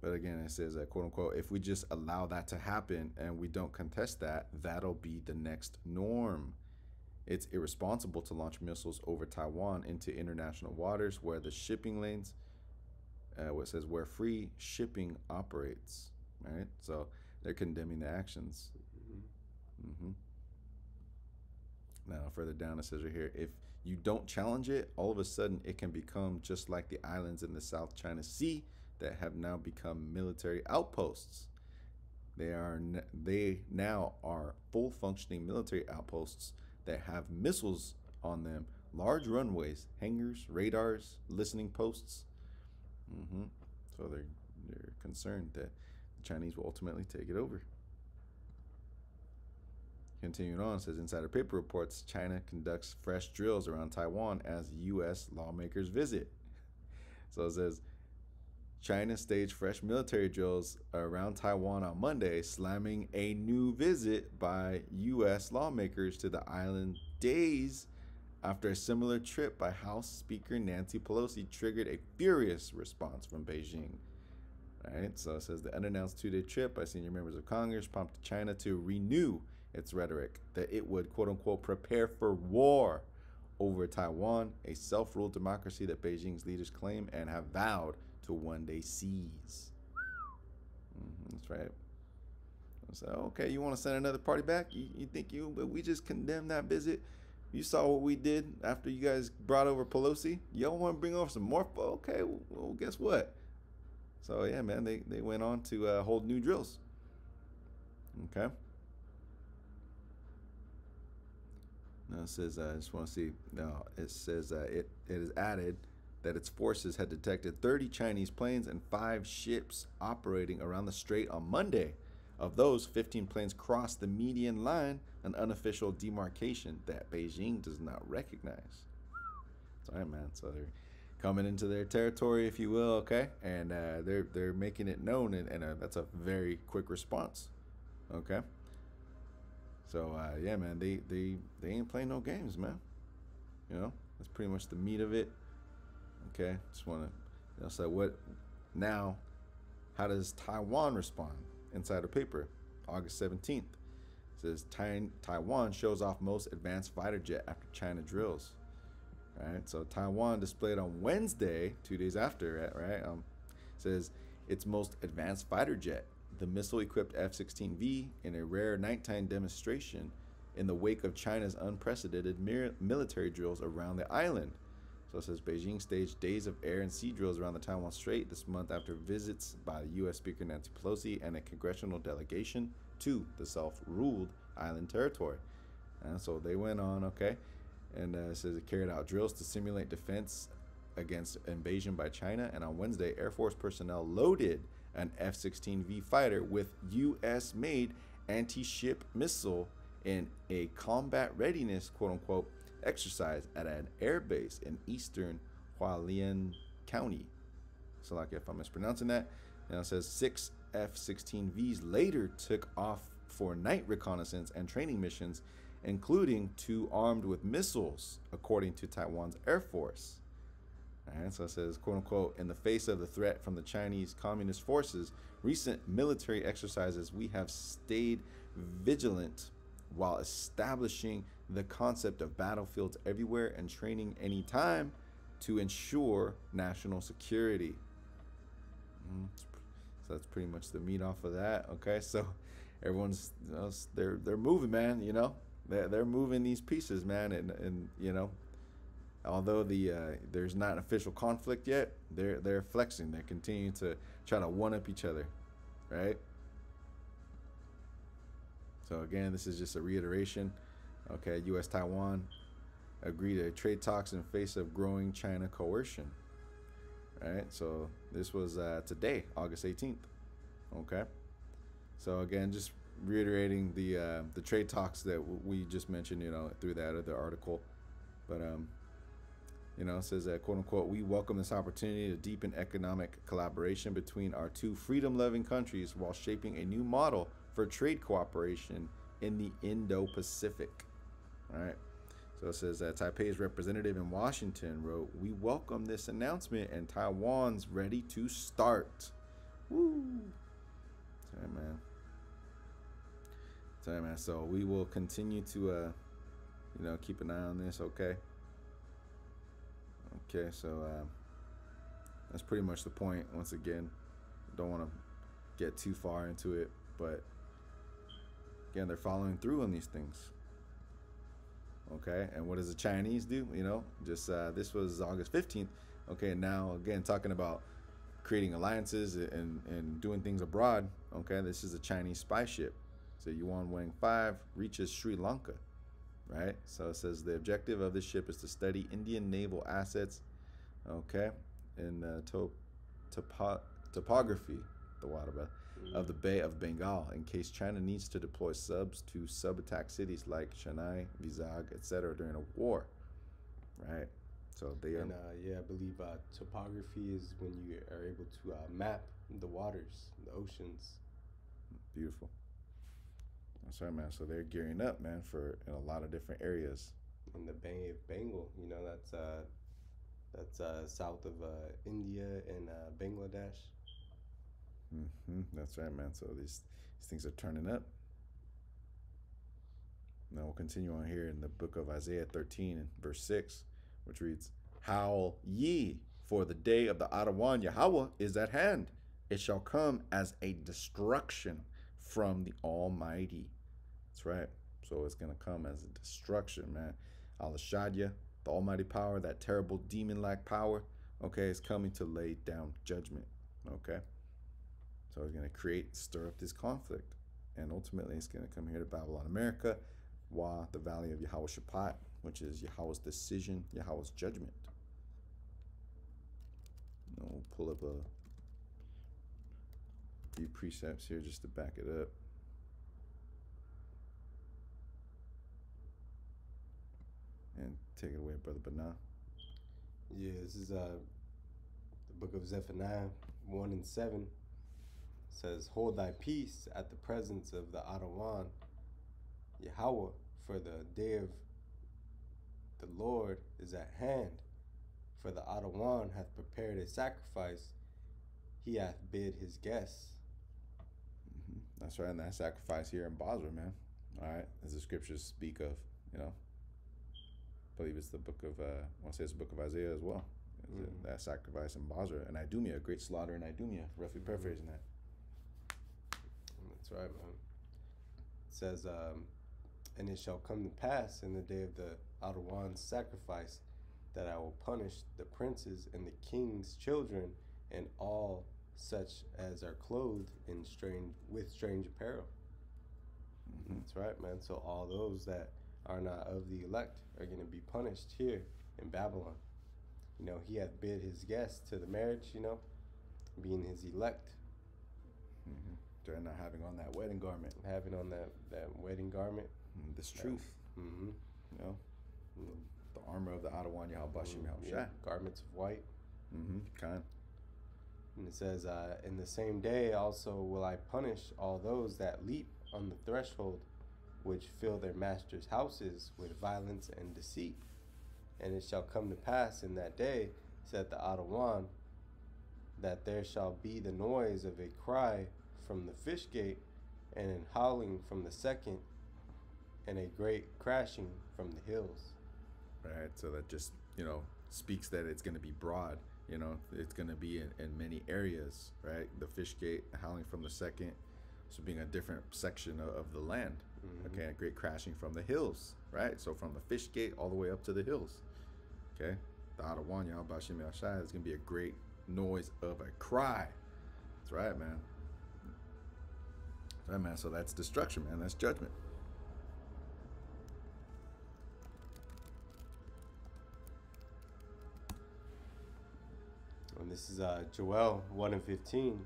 But again, it says, uh, quote unquote, if we just allow that to happen and we don't contest that, that'll be the next norm. It's irresponsible to launch missiles over Taiwan into international waters where the shipping lanes, uh, what it says, where free shipping operates, right? So they're condemning the actions. hmm Now, further down, it says right here if you don't challenge it, all of a sudden it can become just like the islands in the South China Sea that have now become military outposts. They are they now are full functioning military outposts that have missiles on them, large runways, hangars, radars, listening posts. Mm -hmm. So they're they're concerned that the Chinese will ultimately take it over. Continuing on, says Insider Paper reports China conducts fresh drills around Taiwan as U.S. lawmakers visit. So it says China staged fresh military drills around Taiwan on Monday, slamming a new visit by U.S. lawmakers to the island days after a similar trip by House Speaker Nancy Pelosi triggered a furious response from Beijing. Right, so it says the unannounced two day trip by senior members of Congress prompted China to renew its rhetoric that it would, quote unquote, prepare for war over Taiwan, a self ruled democracy that Beijing's leaders claim and have vowed to one day seize. Mhm, that's right. So, okay, you want to send another party back? You, you think you, but we just condemned that visit? You saw what we did after you guys brought over Pelosi? Y'all want to bring over some more? Okay, well, guess what? So, yeah, man, they, they went on to uh, hold new drills. Okay. Now it says, uh, I just want to see. No, it says uh, it, it is added that its forces had detected 30 Chinese planes and five ships operating around the strait on Monday. Of those, 15 planes crossed the median line, an unofficial demarcation that Beijing does not recognize. Sorry, man. So they're coming into their territory, if you will, okay? And uh, they're they're making it known, and, and uh, that's a very quick response, okay? So uh, yeah, man, they they they ain't playing no games, man. You know, that's pretty much the meat of it. Okay, just want to, you know, so what now? How does Taiwan respond? Inside Insider paper, August seventeenth, says Taiwan shows off most advanced fighter jet after China drills. Right, so Taiwan displayed on Wednesday, two days after, right? Um, says its most advanced fighter jet, the missile-equipped F-16V, in a rare nighttime demonstration in the wake of China's unprecedented military drills around the island. So it says Beijing staged days of air and sea drills around the Taiwan Strait this month after visits by U.S. Speaker Nancy Pelosi and a congressional delegation to the self-ruled island territory. And so they went on, okay, and uh, it says it carried out drills to simulate defense against invasion by China. And on Wednesday, Air Force personnel loaded an F 16V fighter with US made anti ship missile in a combat readiness, quote unquote, exercise at an air base in eastern Hualien County. So, like if I'm mispronouncing that, and it says six F 16Vs later took off for night reconnaissance and training missions, including two armed with missiles, according to Taiwan's Air Force. Right, so it says, quote unquote, in the face of the threat from the Chinese Communist forces, recent military exercises, we have stayed vigilant while establishing the concept of battlefields everywhere and training anytime to ensure national security. Mm, so that's pretty much the meat off of that. Okay, so everyone's they're they're moving, man. You know, they're they're moving these pieces, man, and and you know, although the uh, there's not an official conflict yet, they're they're flexing. They're continuing to try to one up each other, right? So again, this is just a reiteration. Okay, U.S. Taiwan agree to trade talks in face of growing China coercion. Right. So this was uh, today, August 18th. Okay. So again, just reiterating the uh, the trade talks that we just mentioned, you know, through that other article. But um, you know, it says that quote unquote, we welcome this opportunity to deepen economic collaboration between our two freedom-loving countries while shaping a new model for trade cooperation in the Indo-Pacific. All right. So it says that Taipei's representative in Washington wrote, "We welcome this announcement, and Taiwan's ready to start." Woo! Sorry, man. Sorry, man. So we will continue to, uh, you know, keep an eye on this. Okay. Okay. So uh, that's pretty much the point. Once again, don't want to get too far into it, but again, they're following through on these things. Okay, and what does the Chinese do? You know, just uh, this was August 15th. Okay, now again, talking about creating alliances and, and doing things abroad. Okay, this is a Chinese spy ship. So Yuan Wang 5 reaches Sri Lanka, right? So it says the objective of this ship is to study Indian naval assets, okay, in uh, to, topo, topography, the water of the Bay of Bengal in case China needs to deploy subs to sub-attack cities like Chennai, Vizag, etc. during a war, right? So they are And uh, yeah, I believe uh, topography is when you are able to uh, map the waters, the oceans. beautiful. That's right, man. So they're gearing up, man, for in a lot of different areas. in the Bay of Bengal. You know, that's uh, that's uh, south of uh, India and uh, Bangladesh. Hmm That's right, man. So these these things are turning up. Now we'll continue on here in the book of Isaiah 13 and verse 6, which reads, Howl ye, for the day of the Adawan Yahweh is at hand. It shall come as a destruction from the Almighty. That's right. So it's going to come as a destruction, man. Al Shadia, the Almighty power, that terrible demon like power, okay, is coming to lay down judgment, okay? So it's going to create, stir up this conflict. And ultimately, it's going to come here to Babylon, America, Wa, the valley of Yahweh which is Yahweh's decision, Yahweh's judgment. And we'll pull up a few precepts here just to back it up. And take it away, Brother Banah. Yeah, this is uh, the book of Zephaniah 1 and 7. Says, Hold thy peace at the presence of the Adawan, Yahweh, for the day of the Lord is at hand. For the Adawan hath prepared a sacrifice, he hath bid his guests. hmm That's right, and that sacrifice here in Basra, man. All right, as the scriptures speak of, you know. I believe it's the book of, uh, I want to say it's the book of Isaiah as well. Mhm. That sacrifice in Basra and Idumea, a great slaughter in Idumea, roughly paraphrasing that. That's right, man. It says, um, And it shall come to pass in the day of the Adawan's sacrifice that I will punish the princes and the king's children and all such as are clothed in strange with strange apparel. hmm That's right, man. So all those that are not of the elect are going to be punished here in Babylon. you know, he hath bid his guests to the marriage, you know, being his elect, Mm-hmm. They're not having on that wedding garment. having on that, that wedding garment. Mm, This truth, Mm-hmm. you know, the armor of the Adawan Yahabashim Yeah. Garments of white. Mm-hmm. Kind. And it says, uh, In the same day also will I punish all those that leap on the threshold, which fill their masters' houses with violence and deceit. And it shall come to pass in that day, said the Adawan, that there shall be the noise of a cry from the fish gate, and an howling from the second, and a great crashing from the hills. right? So that just you know speaks that it's going to be broad. You know, it's going to be in, in many areas, right? The fish gate, howling from the second, so being a different section of, of the land. Mm-hmm. Okay, a great crashing from the hills, right? So from the fish gate all the way up to the hills. Okay, the Adawan Bashim Yashai is going to be a great noise of a cry. That's right, man. Right, man. So that's destruction, man. That's judgment. And this is uh, Joel 1 and 15.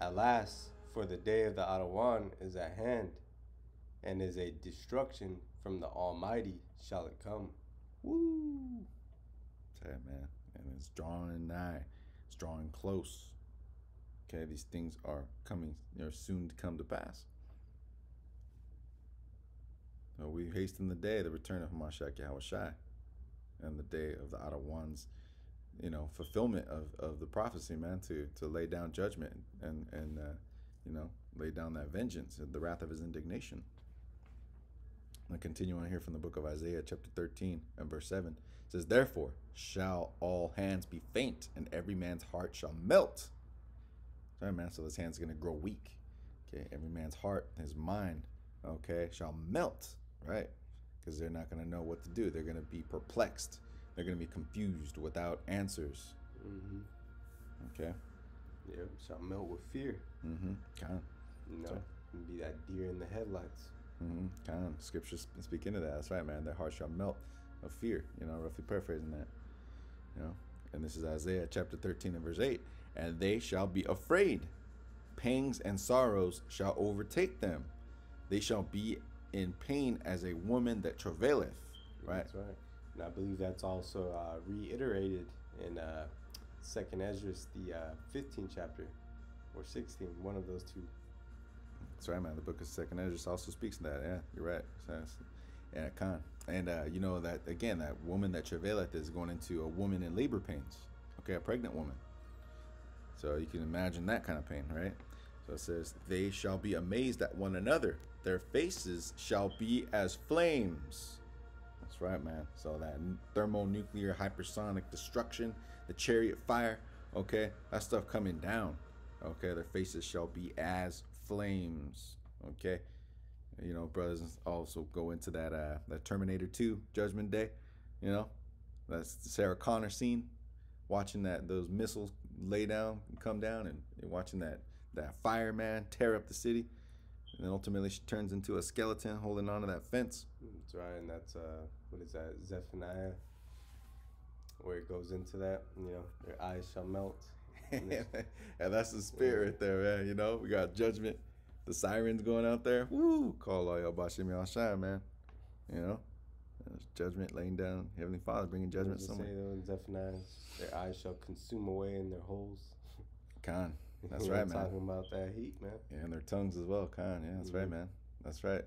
At last, for the day of the Adawan is at hand, and is a destruction from the Almighty shall it come. Woo! That's man. And it's drawing nigh. It's drawing close. Okay, these things are coming, know, soon to come to pass. So we hasten the day, the return of Hamashiach Yahushai, and the day of the Adawan's, you know, fulfillment of, of the prophecy, man, to to lay down judgment and and uh, you know lay down that vengeance and the wrath of his indignation. Continue on here from the book of Isaiah, chapter 13 and verse 7. It says, Therefore shall all hands be faint, and every man's heart shall melt. Sorry, man. So his hand's gonna grow weak. Okay, every man's heart, his mind, okay, shall melt, right? Because they're not gonna know what to do. They're gonna be perplexed. They're gonna be confused without answers. Mm-hmm. Okay. Yeah, shall melt with fear. Mm-hmm. Kind of. You know, and be that deer in the headlights. Mm-hmm. Kind of. Scriptures speak into that. That's right, man. Their heart shall melt of fear. You know, roughly paraphrasing that. You know, and this is Isaiah chapter 13 and verse 8. And they shall be afraid. Pangs and sorrows shall overtake them. They shall be in pain as a woman that travaileth. Right? That's right. And I believe that's also uh, reiterated in uh, Second Esdras, the uh, 15th chapter, or 16, one of those two. That's right, man. The book of Second Ezra also speaks to that. Yeah, you're right. So yeah, con. And uh, you know that again, that woman that travaileth is going into a woman in labor pains. Okay, a pregnant woman. So you can imagine that kind of pain, right? So it says, "They shall be amazed at one another; their faces shall be as flames." That's right, man. So that thermonuclear hypersonic destruction, the chariot fire, okay, that stuff coming down. Okay, their faces shall be as flames. Okay, you know, brothers also go into that uh that Terminator 2 Judgment Day. You know, that's the Sarah Connor scene, watching that those missiles lay down and come down, and, and watching that that fireman tear up the city, and then ultimately she turns into a skeleton holding onto that fence. That's right, and that's uh, what is that? Zephaniah, where it goes into that. You know, their eyes shall melt. and that's the spirit right there, man. You know, we got judgment. The sirens going out there. Woo! Call all y'all Bashim Yashai, man. You know, There's judgment laying down. Heavenly Father bringing judgment it say somewhere. though in Zephaniah? Their eyes shall consume away in their holes. Khan. That's right, man. Talking about that heat, man. Yeah, and their tongues as well, Khan. Yeah, that's right, Mhm. man. That's right.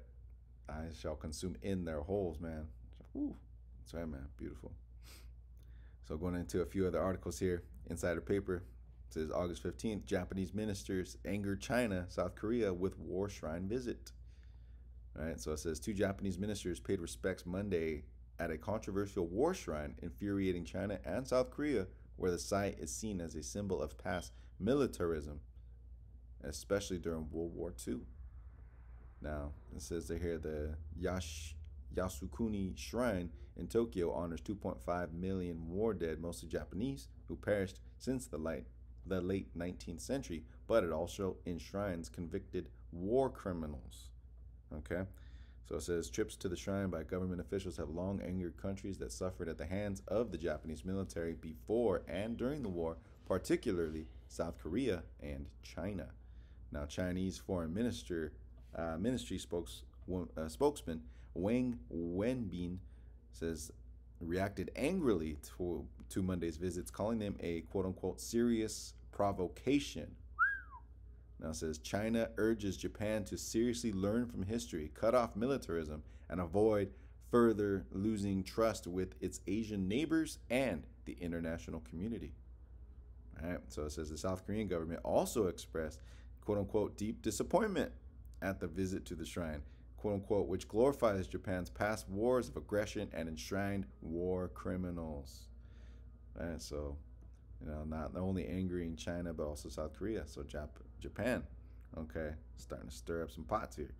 Eyes shall consume in their holes, man. Woo. That's right, man. Beautiful. So going into a few other articles here, Insider Paper says August 15th, Japanese ministers anger China, South Korea with war shrine visit. Right, so it says two Japanese ministers paid respects Monday at a controversial war shrine infuriating China and South Korea, where the site is seen as a symbol of past militarism, especially during World War II. Now, it says they here the Yash, Yasukuni Shrine in Tokyo honors 2.5 million war dead, mostly Japanese, who perished since the late, the late 19th century, but it also enshrines convicted war criminals. Okay? So it says trips to the shrine by government officials have long angered countries that suffered at the hands of the Japanese military before and during the war, particularly South Korea and China. Now, Chinese Foreign Minister uh, Ministry spokes, uh, spokesman Wang Wenbin says reacted angrily to, to Monday's visits, calling them a quote unquote serious provocation. Now it says China urges Japan to seriously learn from history, cut off militarism, and avoid further losing trust with its Asian neighbors and the international community. All right, so it says the South Korean government also expressed quote unquote deep disappointment at the visit to the shrine, quote unquote, which glorifies Japan's past wars of aggression and enshrined war criminals. All right, so you know, not only angering China but also South Korea. So Jap- Japan, okay, starting to stir up some pots here.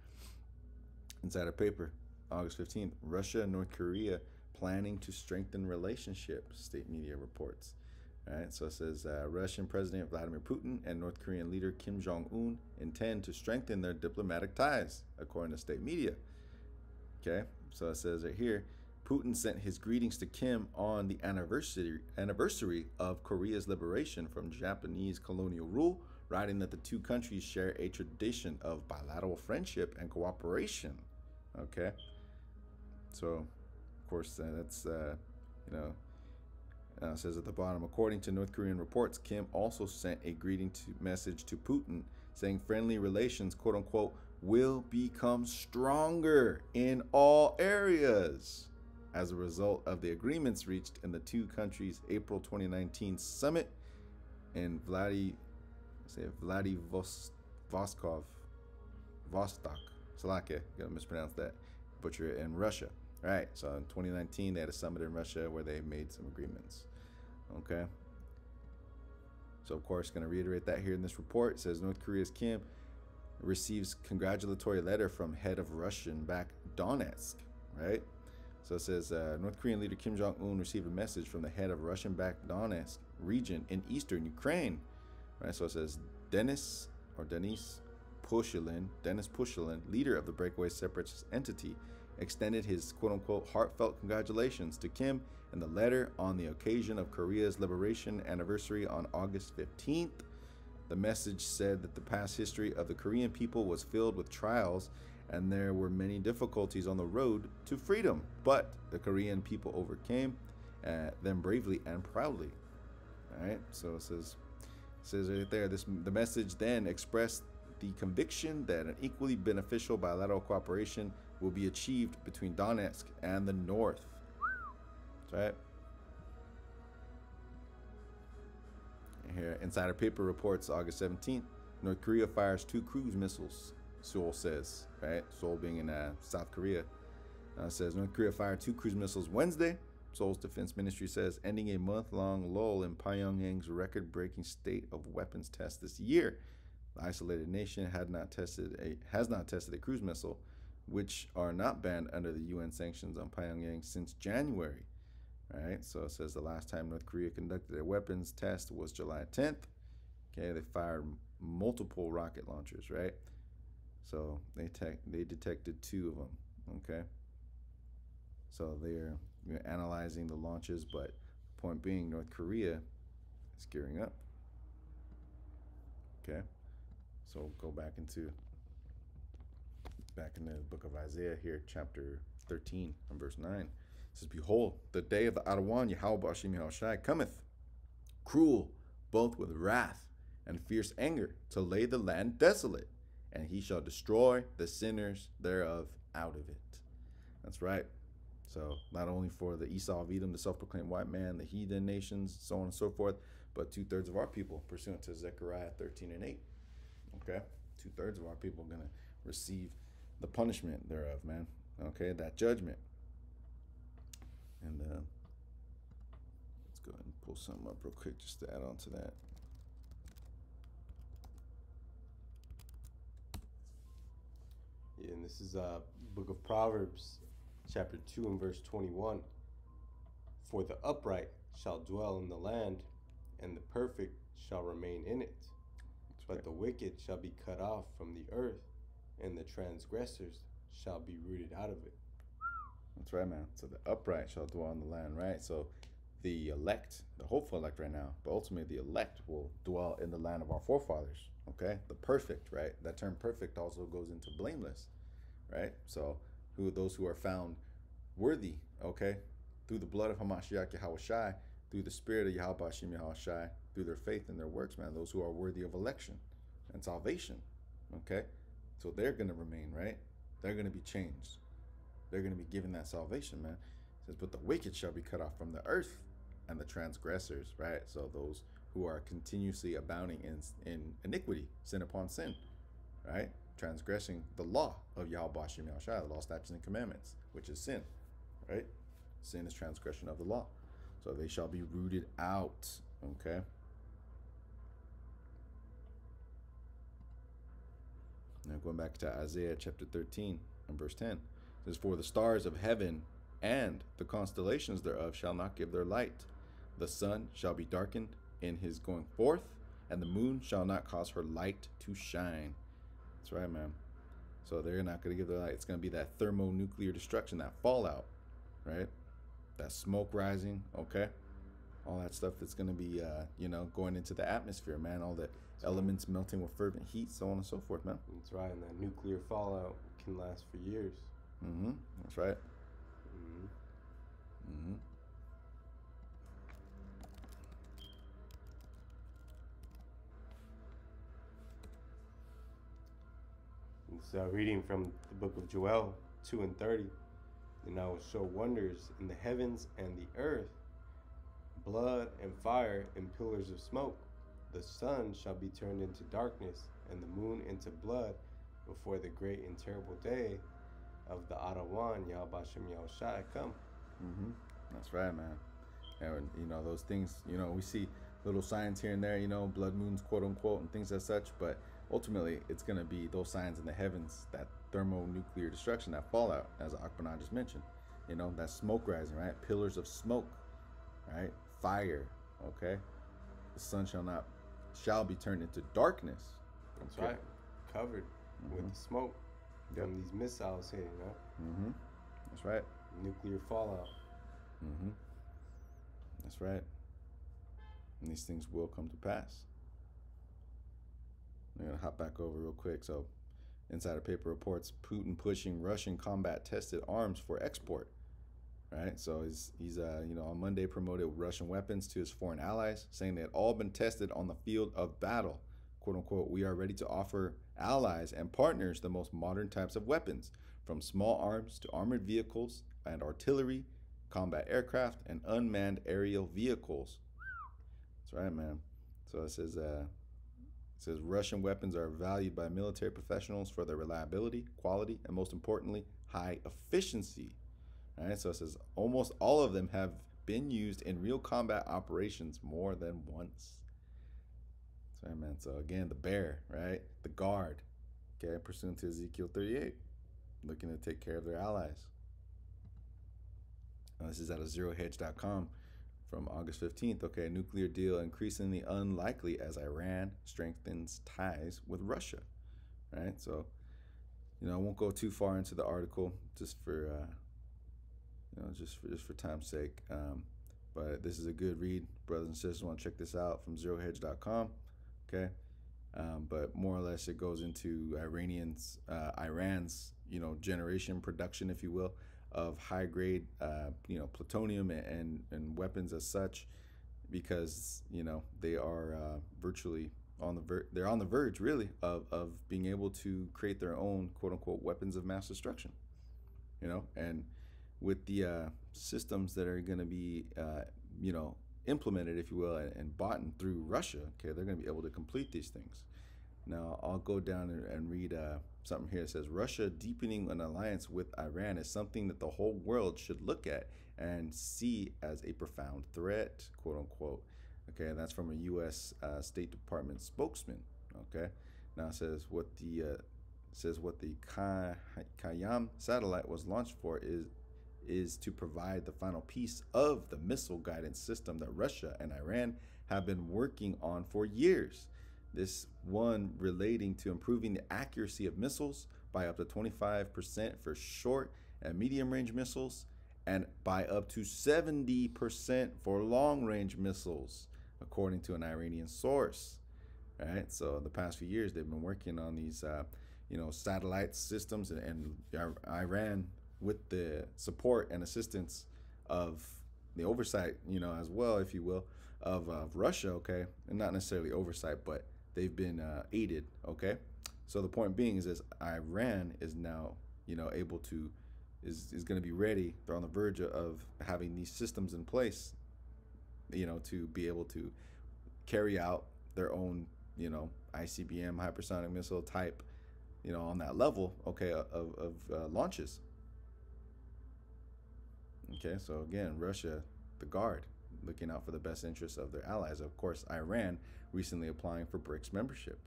Insider Paper, August 15th, Russia and North Korea planning to strengthen relationship, state media reports. All right, so it says uh, Russian President Vladimir Putin and North Korean leader Kim Jong Un intend to strengthen their diplomatic ties, according to state media. Okay, so it says right here Putin sent his greetings to Kim on the anniversary anniversary of Korea's liberation from Japanese colonial rule, writing that the two countries share a tradition of bilateral friendship and cooperation. Okay, so of course uh, that's uh, you know uh, says at the bottom, according to North Korean reports, Kim also sent a greeting to, message to Putin saying friendly relations, quote unquote, will become stronger in all areas as a result of the agreements reached in the two countries' April 2019 summit in Vladi, say Vladivostok, Vostok, Slovakia, gonna mispronounce that, butcher it, in Russia. All right, so in 2019, they had a summit in Russia where they made some agreements. Okay. So, of course, to reiterate that here in this report. It says North Korea's Kim receives congratulatory letter from head of Russian backed Donetsk, right? So it says uh, North Korean leader Kim Jong Un received a message from the head of Russian backed Donetsk region in eastern Ukraine, right? So it says Denis or Denis Pushilin, Denis Pushilin, leader of the breakaway separatist entity, extended his quote unquote heartfelt congratulations to Kim in the letter on the occasion of Korea's liberation anniversary on August 15th. The message said that the past history of the Korean people was filled with trials and there were many difficulties on the road to freedom, but the Korean people overcame uh, them bravely and proudly. All right, so it says, it says right there, this the message then expressed the conviction that an equally beneficial bilateral cooperation will be achieved between Donetsk and the north. That's right. Here, Insider Paper reports August 17th, North Korea fires two cruise missiles. Seoul says, right? Seoul being in uh, South Korea. Uh, says North Korea fired two cruise missiles Wednesday. Seoul's defense ministry says, ending a month-long lull in Pyongyang's record-breaking state of weapons test this year. The isolated nation had not tested a has not tested a cruise missile which are not banned under the UN sanctions on Pyongyang since January. Right, so it says the last time North Korea conducted a weapons test was July 10th. Okay, they fired multiple rocket launchers, right? So they they detected two of them. Okay, so they're you know, analyzing the launches, but point being, North Korea is gearing up. Okay, so go back into back in the book of Isaiah here, chapter 13 and verse 9. It says, Behold, the day of the Adawan, Yahweh Yahushai, cometh, cruel, both with wrath and fierce anger, to lay the land desolate, and he shall destroy the sinners thereof out of it. That's right. So, not only for the Esau of Edom, the self proclaimed white man, the heathen nations, so on and so forth, but two thirds of our people, pursuant to Zechariah 13 and 8. Okay? Two thirds of our people are going to receive the punishment thereof, man. Okay, that judgment. And uh, let's go ahead and pull something up real quick just to add on to that. And this is uh book of Proverbs, chapter two and verse twenty-one. For the upright shall dwell in the land, and the perfect shall remain in it. That's but right. the wicked shall be cut off from the earth and the transgressors shall be rooted out of it. That's right, man. So the upright shall dwell in the land, right? So the elect, the hopeful elect right now, but ultimately the elect will dwell in the land of our forefathers, okay? The perfect, right? That term perfect also goes into blameless, right? So who those who are found worthy, okay? Through the blood of Hamashiach Yahushai, through the spirit of Yahweh Hashem through their faith and their works, man, those who are worthy of election and salvation, okay? So they're going to remain, right? They're going to be changed. They're going to be given that salvation, man. It says, but the wicked shall be cut off from the earth and the transgressors, right? So those who are continuously abounding in, in iniquity, sin upon sin, right? Transgressing the law of Yahweh Hashem Yahushua, the law, statutes, and commandments, which is sin, right? Sin is transgression of the law. So they shall be rooted out, okay? Now going back to Isaiah chapter 13 and verse 10. It says, For the stars of heaven and the constellations thereof shall not give their light. The sun shall be darkened in his going forth, and the moon shall not cause her light to shine. That's right, man. So they're not going to give their light. It's going to be that thermonuclear destruction, that fallout, right? That smoke rising, okay? All that stuff that's going to be, uh, you know, going into the atmosphere, man. All the elements melting with fervent heat, so on and so forth, man. That's right, and that nuclear fallout can last for years. Mm-hmm. That's right. hmm Mm-hmm. So, reading from the book of Joel 2 and 30, and I will show wonders in the heavens and the earth, blood and fire and pillars of smoke. The sun shall be turned into darkness, and the moon into blood before the great and terrible day of the Adawan, Yahbashim Yahushai, come. Mm-hmm. That's right, man. And you know those things. You know we see little signs here and there. You know blood moons, quote unquote, and things as such. But ultimately, it's gonna be those signs in the heavens, that thermonuclear destruction, that fallout, as Akbanah just mentioned. You know that smoke rising, right? Pillars of smoke, right? Fire. Okay. The sun shall not shall be turned into darkness. That's Okay. right. Covered with the smoke Yep. from these missiles hitting, huh? Mm-hmm. That's right. Nuclear fallout. Mm-hmm. That's right. And these things will come to pass. I'm gonna hop back over real quick. So, Insider Paper reports Putin pushing Russian combat tested arms for export. Right. So he's he's uh you know on Monday promoted Russian weapons to his foreign allies, saying they had all been tested on the field of battle. "Quote unquote." We are ready to offer allies and partners the most modern types of weapons, from small arms to armored vehicles and artillery, combat aircraft, and unmanned aerial vehicles. That's right, man. So it says, uh, says Russian weapons are valued by military professionals for their reliability, quality, and most importantly, high efficiency. All right, so it says almost all of them have been used in real combat operations more than once. That's man. So again, the bear, right? The guard, okay, pursuant to Ezekiel 38, looking to take care of their allies. Uh, this is out of zerohedge.com from August 15th. Okay, nuclear deal increasingly unlikely as Iran strengthens ties with Russia. Right? So, you know, I won't go too far into the article just for, uh, you know, just for, just for time's sake. Um, but this is a good read. Brothers and sisters want to check this out from zerohedge.com. Okay. Um, but more or less, it goes into Iranians, uh, Iran's, you know, generation production, if you will, of high grade, uh, you know, plutonium and, and weapons as such, because you know they are uh, virtually on the ver- they're on the verge, really, of of being able to create their own quote unquote weapons of mass destruction. You know, and with the uh, systems that are going to be, uh, you know, implemented, if you will, and, and bought through Russia, okay, they're going to be able to complete these things. Now, I'll go down and, and read uh, something here. It says Russia deepening an alliance with Iran is something that the whole world should look at and see as a profound threat, quote unquote. Okay, and that's from a U.S. Uh, State Department spokesman. Okay, now it says what the uh, says what the Ka- Khayyam satellite was launched for is is to provide the final piece of the missile guidance system that Russia and Iran have been working on for years. This one relating to improving the accuracy of missiles by up to 25% for short and medium range missiles, and by up to 70% for long range missiles, according to an Iranian source. Right. So, the past few years, they've been working on these, uh, you know, satellite systems, and, and Iran, with the support and assistance of the oversight, you know, as well, if you will, of, of Russia, okay, and not necessarily oversight, but they've been uh, aided, okay. So the point being is, is Iran is now, you know, able to, is is going to be ready. They're on the verge of having these systems in place, you know, to be able to carry out their own, you know, ICBM hypersonic missile type, you know, on that level, okay, of of uh, launches. Okay, so again, Russia, the guard, looking out for the best interests of their allies. Of course, Iran recently applying for BRICS membership.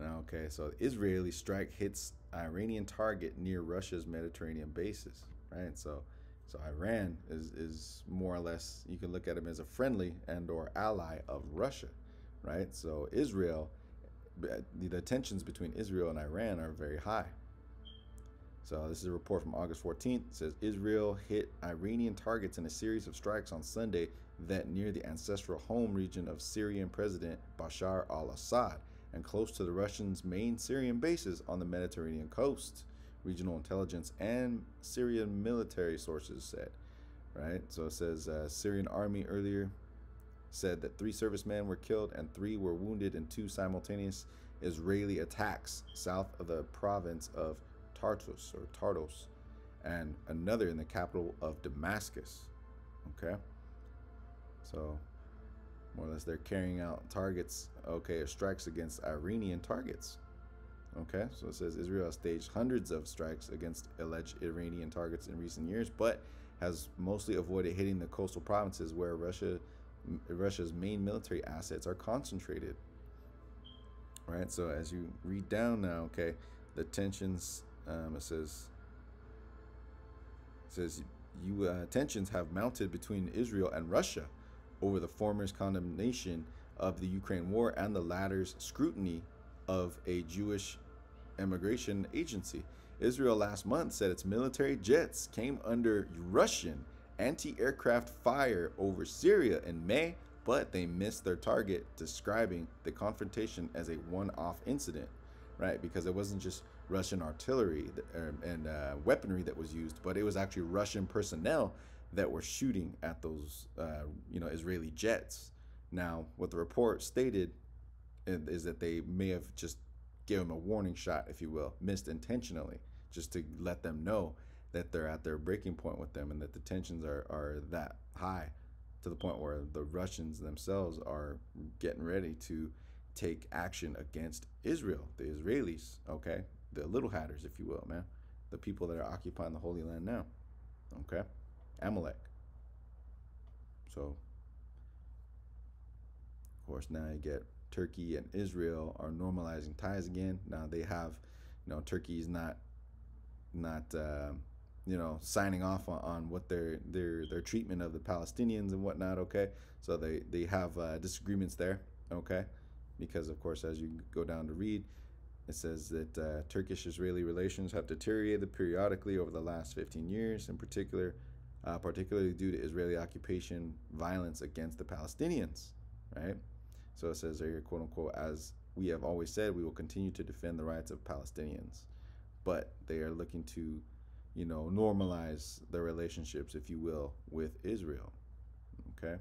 Okay, so Israeli strike hits Iranian target near Russia's Mediterranean bases, right? So, so Iran is is more or less you can look at him as a friendly and or ally of Russia, right? So Israel, the tensions between Israel and Iran are very high. So this is a report from August 14th. It says Israel hit Iranian targets in a series of strikes on Sunday that near the ancestral home region of Syrian President Bashar al-Assad and close to the Russians' main Syrian bases on the Mediterranean coast. Regional intelligence and Syrian military sources said. Right, so it says uh, Syrian army earlier said that three servicemen were killed and three were wounded in two simultaneous Israeli attacks south of the province of Tartus or Tartos and another in the capital of Damascus. Okay, so more or less they're carrying out targets, okay, strikes against Iranian targets. Okay, so it says Israel has staged hundreds of strikes against alleged Iranian targets in recent years, but has mostly avoided hitting the coastal provinces where Russia, Russia's main military assets are concentrated. Right, so as you read down now, okay, the tensions. Um, it says it says you uh, tensions have mounted between Israel and Russia over the former's condemnation of the Ukraine war and the latter's scrutiny of a Jewish immigration agency. Israel last month said its military jets came under Russian anti aircraft fire over Syria in May, but they missed their target, describing the confrontation as a one off incident, right? Because it wasn't just Russian artillery and uh, weaponry that was used, but it was actually Russian personnel that were shooting at those, uh, you know, Israeli jets. Now, what the report stated is that they may have just given them a warning shot, if you will, missed intentionally, just to let them know that they're at their breaking point with them and that the tensions are, are that high to the point where the Russians themselves are getting ready to take action against Israel, the Israelis, okay? The little hatters, if you will, man. The people that are occupying the Holy Land now, okay? Amalek. So, of course, now you get Turkey and Israel are normalizing ties again. Now they have, you know, Turkey's not, not, uh, you know, signing off on, on what their their their treatment of the Palestinians and whatnot. Okay, so they they have uh, disagreements there. Okay, because of course, as you go down to read, it says that uh, Turkish-Israeli relations have deteriorated periodically over the last 15 years. In particular, uh, particularly due to Israeli occupation violence against the Palestinians, right? So it says here, quote unquote, as we have always said, we will continue to defend the rights of Palestinians. But they are looking to, you know, normalize their relationships, if you will, with Israel. Okay?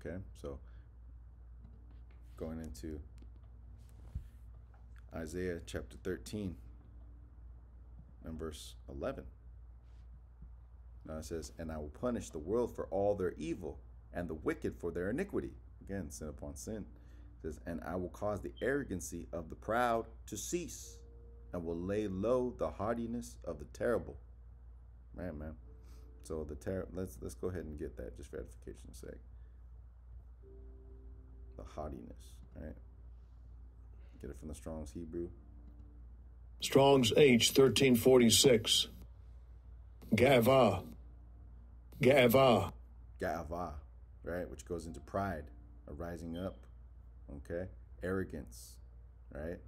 Okay, so going into Isaiah chapter 13 and verse 11. Now it says, And I will punish the world for all their evil, and the wicked for their iniquity. Again, sin upon sin. It says, And I will cause the arrogancy of the proud to cease, and will lay low the haughtiness of the terrible. Man, man. So the ter- let's let's go ahead and get that just for edification's sake. The haughtiness, right? Get it from the Strong's Hebrew. Strong's H 1346. Gava. Gava. Gava, right? Which goes into pride. are rising up. Okay, arrogance, right?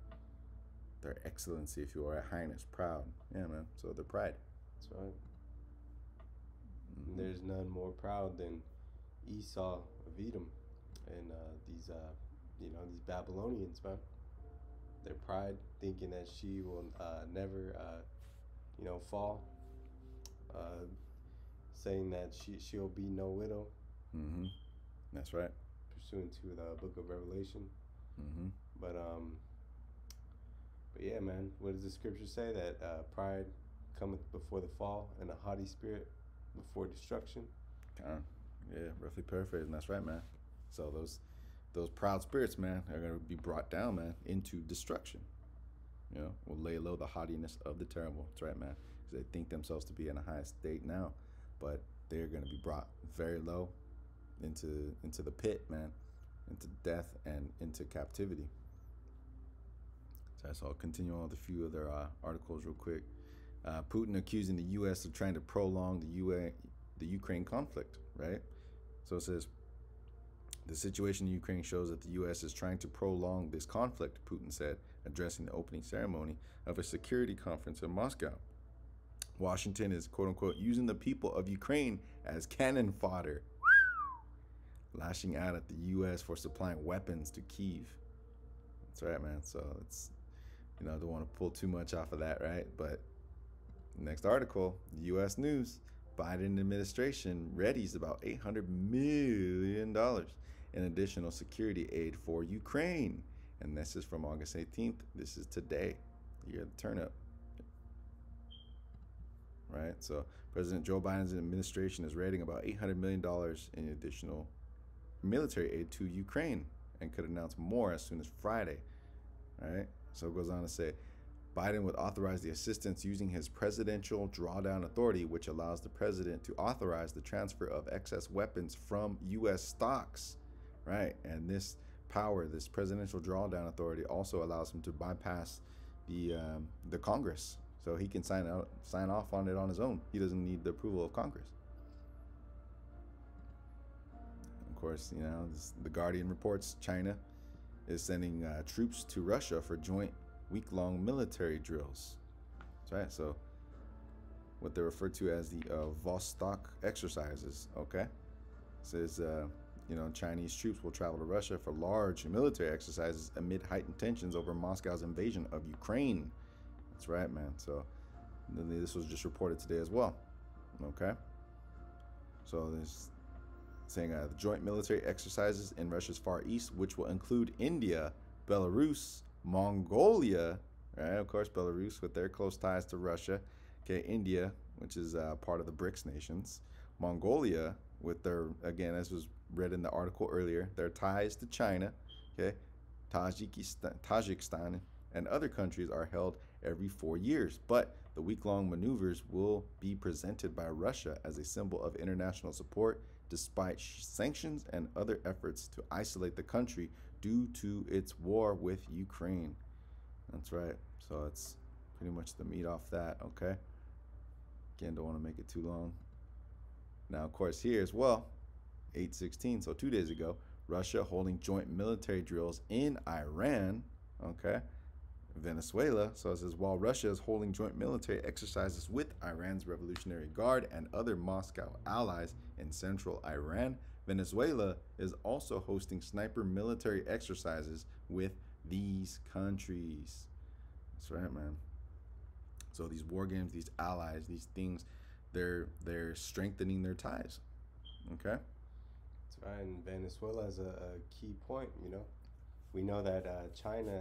Their excellency, if you will, highness, proud. Yeah, man. So the pride. That's right. Mhm. There's none more proud than Esau of Edom, and uh, these, uh, you know, these Babylonians, man. Their pride, thinking that she will uh, never, uh, you know, fall. Uh, saying that she she'll be no widow, Mm-hmm. That's right. pursuant to the Book of Revelation. Mm-hmm. But um, but yeah, man. What does the scripture say? That uh, pride cometh before the fall, and a haughty spirit before destruction. Kind of, yeah, roughly paraphrasing. That's right, man. So those those proud spirits, man, are gonna be brought down, man, into destruction. You know, will lay low the haughtiness of the terrible. That's right, man. Because they think themselves to be in a high state now, but they're gonna be brought very low into into the pit, man, into death and into captivity. So all. Continue on with a few other uh, articles real quick. Uh, Putin accusing the U.S. of trying to prolong the UN, the Ukraine conflict, right? So it says the situation in Ukraine shows that the U.S. is trying to prolong this conflict, Putin said, addressing the opening ceremony of a security conference in Moscow. Washington is quote unquote using the people of Ukraine as cannon fodder, lashing out at the U.S. for supplying weapons to Kiev. That's right, man. So it's, you know, I don't want to pull too much off of that, right? But next article, U.S. News. Biden administration readies about $800 million in additional security aid for Ukraine. And this is from August 18th. This is today. You get the turn up. Right? So President Joe Biden's administration is raiding about $800 million in additional military aid to Ukraine and could announce more as soon as Friday. Right? So it goes on to say Biden would authorize the assistance using his presidential drawdown authority, which allows the president to authorize the transfer of excess weapons from U.S. stocks. Right? And this power, this presidential drawdown authority, also allows him to bypass the um, the Congress, so he can sign out sign off on it on his own. He doesn't need the approval of Congress. Of course, you know this, the Guardian reports China is sending uh, troops to Russia for joint week-long military drills. That's right. So, what they refer to as the uh, Vostok exercises. Okay, it says uh, you know Chinese troops will travel to Russia for large military exercises amid heightened tensions over Moscow's invasion of Ukraine. That's right, man. So, this was just reported today as well. Okay. So this saying uh, the joint military exercises in Russia's Far East, which will include India, Belarus, Mongolia, right? Of course, Belarus with their close ties to Russia. Okay, India, which is uh, part of the BRICS nations. Mongolia, with their, again, as was read in the article earlier, their ties to China. Okay, Tajikistan, Tajikistan, and other countries are held every four years. But the week long maneuvers will be presented by Russia as a symbol of international support despite sanctions and other efforts to isolate the country due to its war with Ukraine. That's right. So it's pretty much the meat off that, okay? Again, don't want to make it too long. Now, of course, here as well, 816, so two days ago, Russia holding joint military drills in Iran, okay? Venezuela. So it says while Russia is holding joint military exercises with Iran's Revolutionary Guard and other Moscow allies in central Iran, Venezuela is also hosting sniper military exercises with these countries. That's right, man. So these war games, these allies, these things, they're they're strengthening their ties. Okay. That's right. And Venezuela is a, a key point. You know, we know that uh, China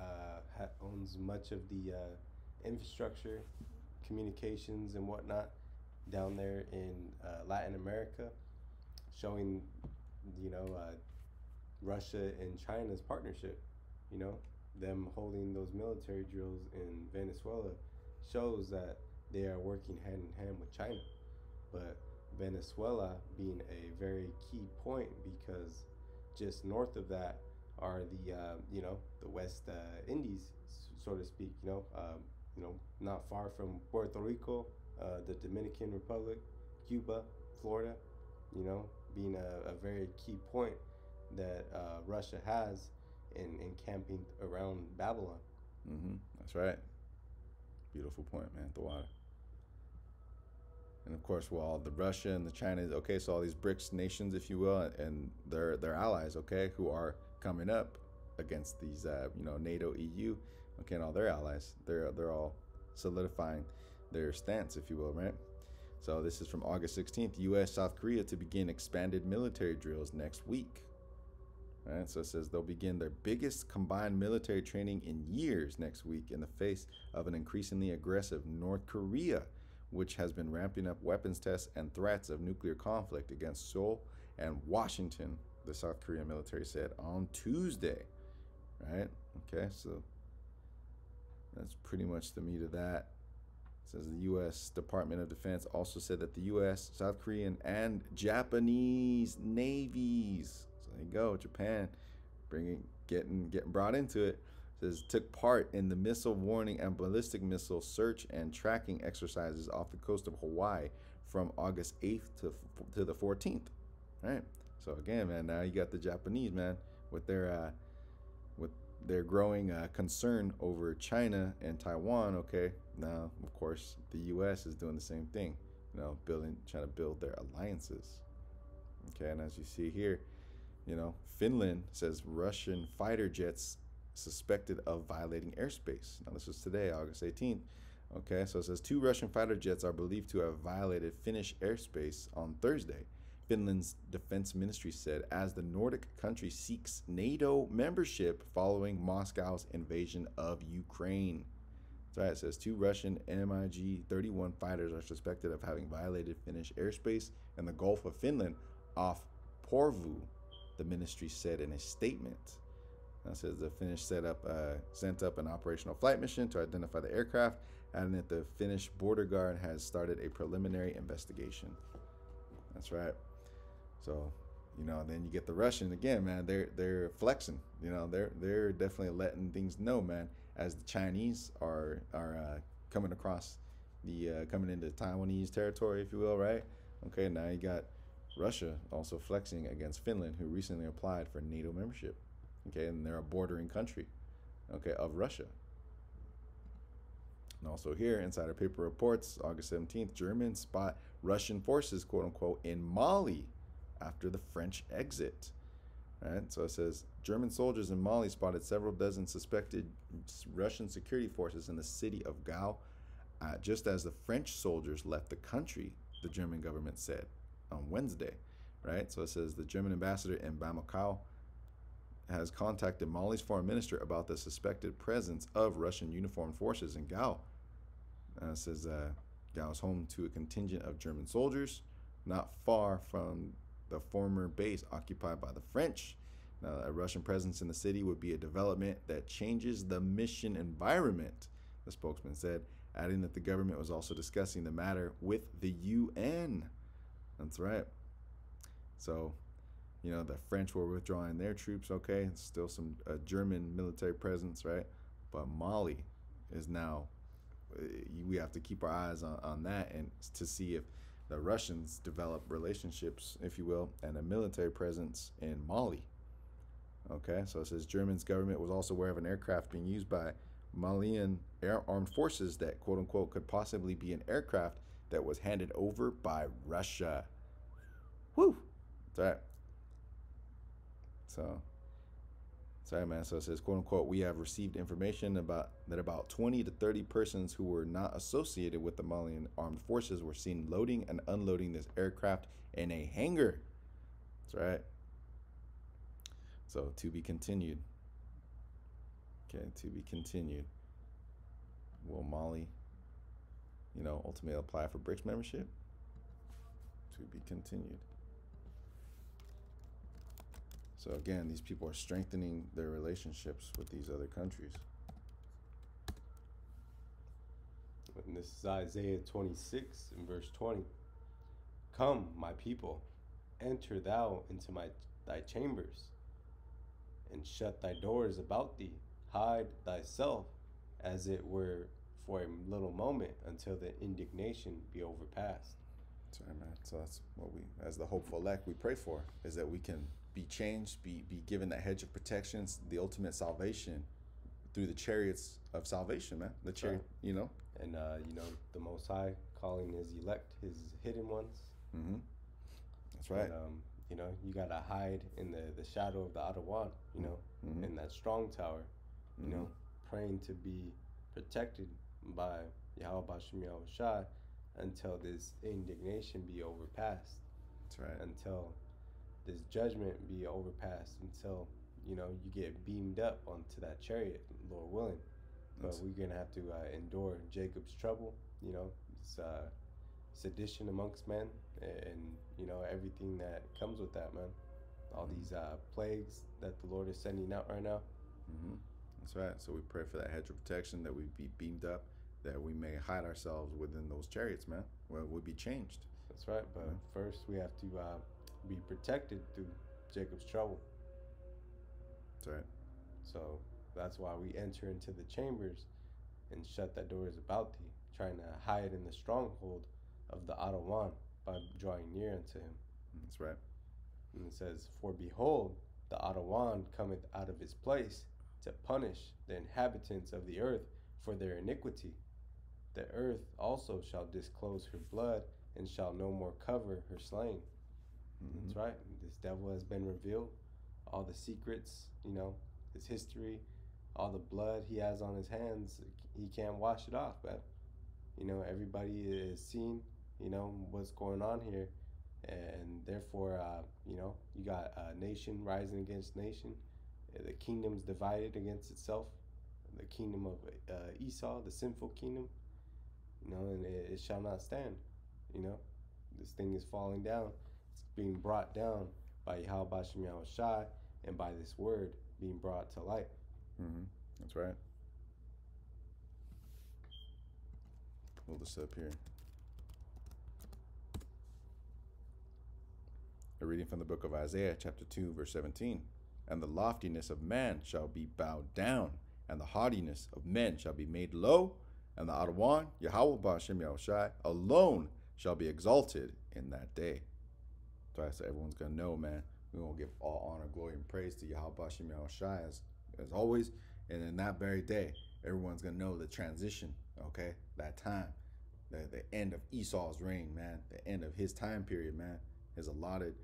uh, ha- owns much of the uh, infrastructure, communications, and whatnot down there in uh, Latin America, showing you know uh, Russia and China's partnership. You know, them holding those military drills in Venezuela shows that they are working hand in hand with China. But Venezuela being a very key point because just north of that are the uh, you know the West uh, Indies, so to speak. You know, um, you know, not far from Puerto Rico, uh, the Dominican Republic, Cuba, Florida. You know, being a, a very key point that uh, Russia has in encamping around Babylon. Mm-hmm. That's right. Beautiful point, man. The water. And of course, well, the Russia and the China, okay, so all these BRICS nations, if you will, and their their allies, okay, who are coming up against these, uh, you know, NATO, EU, okay, and all their allies, they're they're all solidifying their stance, if you will, right? So this is from August 16th. U.S. South Korea to begin expanded military drills next week. Right, so it says they'll begin their biggest combined military training in years next week in the face of an increasingly aggressive North Korea, which has been ramping up weapons tests and threats of nuclear conflict against Seoul and Washington, the South Korean military said on Tuesday. Right? Okay, so that's pretty much the meat of that. It says the U.S. Department of Defense also said that the U.S., South Korean, and Japanese navies So there you go, Japan, bringing getting getting brought into it. Says took part in the missile warning and ballistic missile search and tracking exercises off the coast of Hawaii from August 8th to to the 14th. Right. So again, man, now you got the Japanese man with their uh, with their growing uh, concern over China and Taiwan. Okay, now of course the U.S. is doing the same thing. You know, building trying to build their alliances. Okay, and as you see here, you know, Finland says Russian fighter jets suspected of violating airspace. Now, this was today, August 18th. Okay, so it says two Russian fighter jets are believed to have violated Finnish airspace on Thursday. Finland's defense ministry said as the Nordic country seeks NATO membership following Moscow's invasion of Ukraine. So it says two Russian MiG 31 fighters are suspected of having violated Finnish airspace in the Gulf of Finland off Porvoo the ministry said in a statement. That says the Finnish set up, uh, sent up an operational flight mission to identify the aircraft, adding that the Finnish border guard has started a preliminary investigation. That's right. So, you know, then you get the Russian again, man. They're they're flexing. You know, they're they're definitely letting things know, man. As the Chinese are are uh, coming across the uh, coming into Taiwanese territory, if you will, right? Okay, now you got Russia also flexing against Finland, who recently applied for NATO membership. Okay, and they're a bordering country, okay, of Russia. And also here, Insider Paper reports August 17th, Germans spot Russian forces, quote unquote, in Mali after the French exit. Right, so it says German soldiers in Mali spotted several dozen suspected Russian security forces in the city of Gao, uh, just as the French soldiers left the country, the German government said on Wednesday, right? So it says the German ambassador in Bamako has contacted Mali's foreign minister about the suspected presence of Russian uniformed forces in Gao. Uh, says uh, Gao is home to a contingent of German soldiers, not far from the former base occupied by the French. Now, a Russian presence in the city would be a development that changes the mission environment, the spokesman said, adding that the government was also discussing the matter with the UN. That's right. So, you know, the French were withdrawing their troops, okay? Still some uh, German military presence, right? But Mali is now, uh, we have to keep our eyes on, on that and to see if the Russians develop relationships, if you will, and a military presence in Mali. Okay, so it says German's government was also aware of an aircraft being used by Malian air armed forces that quote unquote could possibly be an aircraft that was handed over by Russia. Whew. That. So, sorry, man. So it says, quote unquote, we have received information about that about 20 to 30 persons who were not associated with the Malian armed forces were seen loading and unloading this aircraft in a hangar. That's right. So, to be continued. Okay, to be continued. Will Mali you know, ultimately apply for BRICS membership to be continued. So again, these people are strengthening their relationships with these other countries. And this is Isaiah 26 in verse 20. Come, my people, enter thou into my thy chambers, and shut thy doors about thee. Hide thyself, as it were for a little moment until the indignation be overpassed. Sorry, man. So that's what we, as the hopeful elect, we pray for is that we can be changed, be be given that hedge of protections, the ultimate salvation through the chariots of salvation, man. The chariot, right. you know. And uh, you know, the Most High calling His elect His hidden ones. Mm-hmm. That's right. And, um, you know, you gotta hide in the the shadow of the Adawan. You know, Mhm. in that strong tower. You know, Mm-hmm. praying to be protected by Yahweh Bashim Yahweh Shai until this indignation be overpassed. That's right. until this judgment be overpassed until you know you get beamed up onto that chariot lord willing but That's- we're gonna have to uh, endure jacob's trouble you know uh, sedition amongst men and you know everything that comes with that man all these uh, plagues that the lord is sending out right now hmm That's right. So we pray for that hedge of protection that we be beamed up, that we may hide ourselves within those chariots, man. Well, we'll be changed. that's right but Mhm. first we have to uh, be protected through jacob's trouble That's right. So that's why we enter into the chambers and shut that doors about thee, trying to hide in the stronghold of the Adawan by drawing near unto him. That's right. And it says, For behold, the Adawan cometh out of his place to punish the inhabitants of the earth for their iniquity. The earth also shall disclose her blood and shall no more cover her slain. Mhm. That's right. This devil has been revealed. All the secrets, you know, his history, all the blood he has on his hands, he can't wash it off, man. You know, everybody is seeing, you know, what's going on here. And therefore, uh, you know, you got a nation rising against nation, uh, the kingdom's divided against itself. The kingdom of uh, Esau, the sinful kingdom, you know, and it, it shall not stand. You know, this thing is falling down. Being brought down by Yahweh and by this word being brought to light. Mm-hmm. That's right. Hold this up here. A reading from the book of Isaiah, chapter 2, verse 17. And the loftiness of man shall be bowed down, and the haughtiness of men shall be made low, and the Adawan, Yahweh Yahushai, alone shall be exalted in that day. So I said everyone's gonna know, man. We're gonna give all honor, glory, and praise to Yahweh Bashem Yahushai as, as always. And in that very day, everyone's gonna know the transition, okay? That time. The, the end of Esau's reign, man. The end of his time period, man. His allotted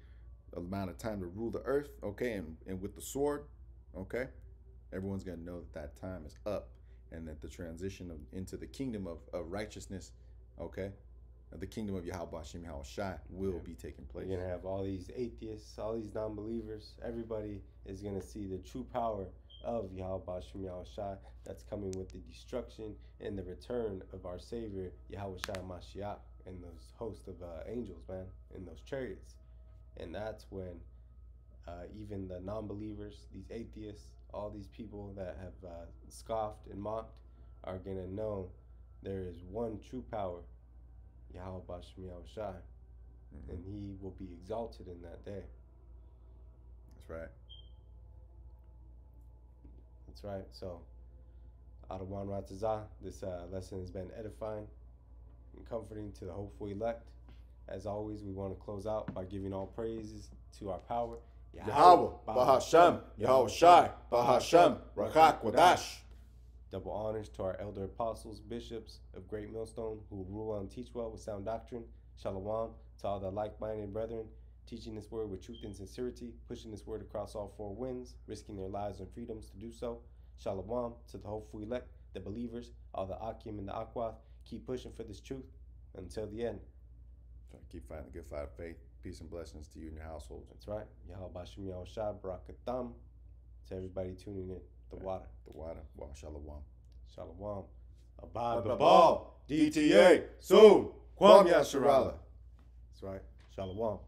amount of time to rule the earth, okay? And, and with the sword, okay? Everyone's gonna know that that time is up and that the transition of, into the kingdom of, of righteousness, okay? The kingdom of Yahweh Bashem Yahushai will Yeah. be taking place. You're gonna have all these atheists, all these non-believers. Everybody is gonna see the true power of Yahweh Yahweh Shai that's coming with the destruction and the return of our Savior Yahweh Shai Mashiach and those host of uh, angels, man, in those chariots. And that's when uh, even the non-believers, these atheists, all these people that have uh, scoffed and mocked, are gonna know there is one true power, Yahweh Yahweh Shai Mhm. and he will be exalted in that day. That's right. That's right. So, Adawan Ratazah, this uh, lesson has been edifying and comforting to the hopeful elect. As always, we want to close out by giving all praises to our power. Yahweh, Bahashem, Yahweh Shai, Bahashem, Rakak Wadash. Double honors to our elder apostles, bishops of Great Millstone who rule and teach well with sound doctrine. Shalom to all the like minded brethren, teaching this word with truth and sincerity, pushing this word across all four winds, risking their lives and freedoms to do so. Shalom to the hopeful elect, the believers, all the Akim and the Akwath. Keep pushing for this truth until the end. Try to keep fighting the good fight of faith. Peace and blessings to you and your household. That's right. Yahweh Bashim Yahweh Shah, Barakatam. To everybody tuning in. The water. The water. Wa shalom. Shalom. Abad Babal, DTA, soon. Kwam Yasharala. That's right. Shalom.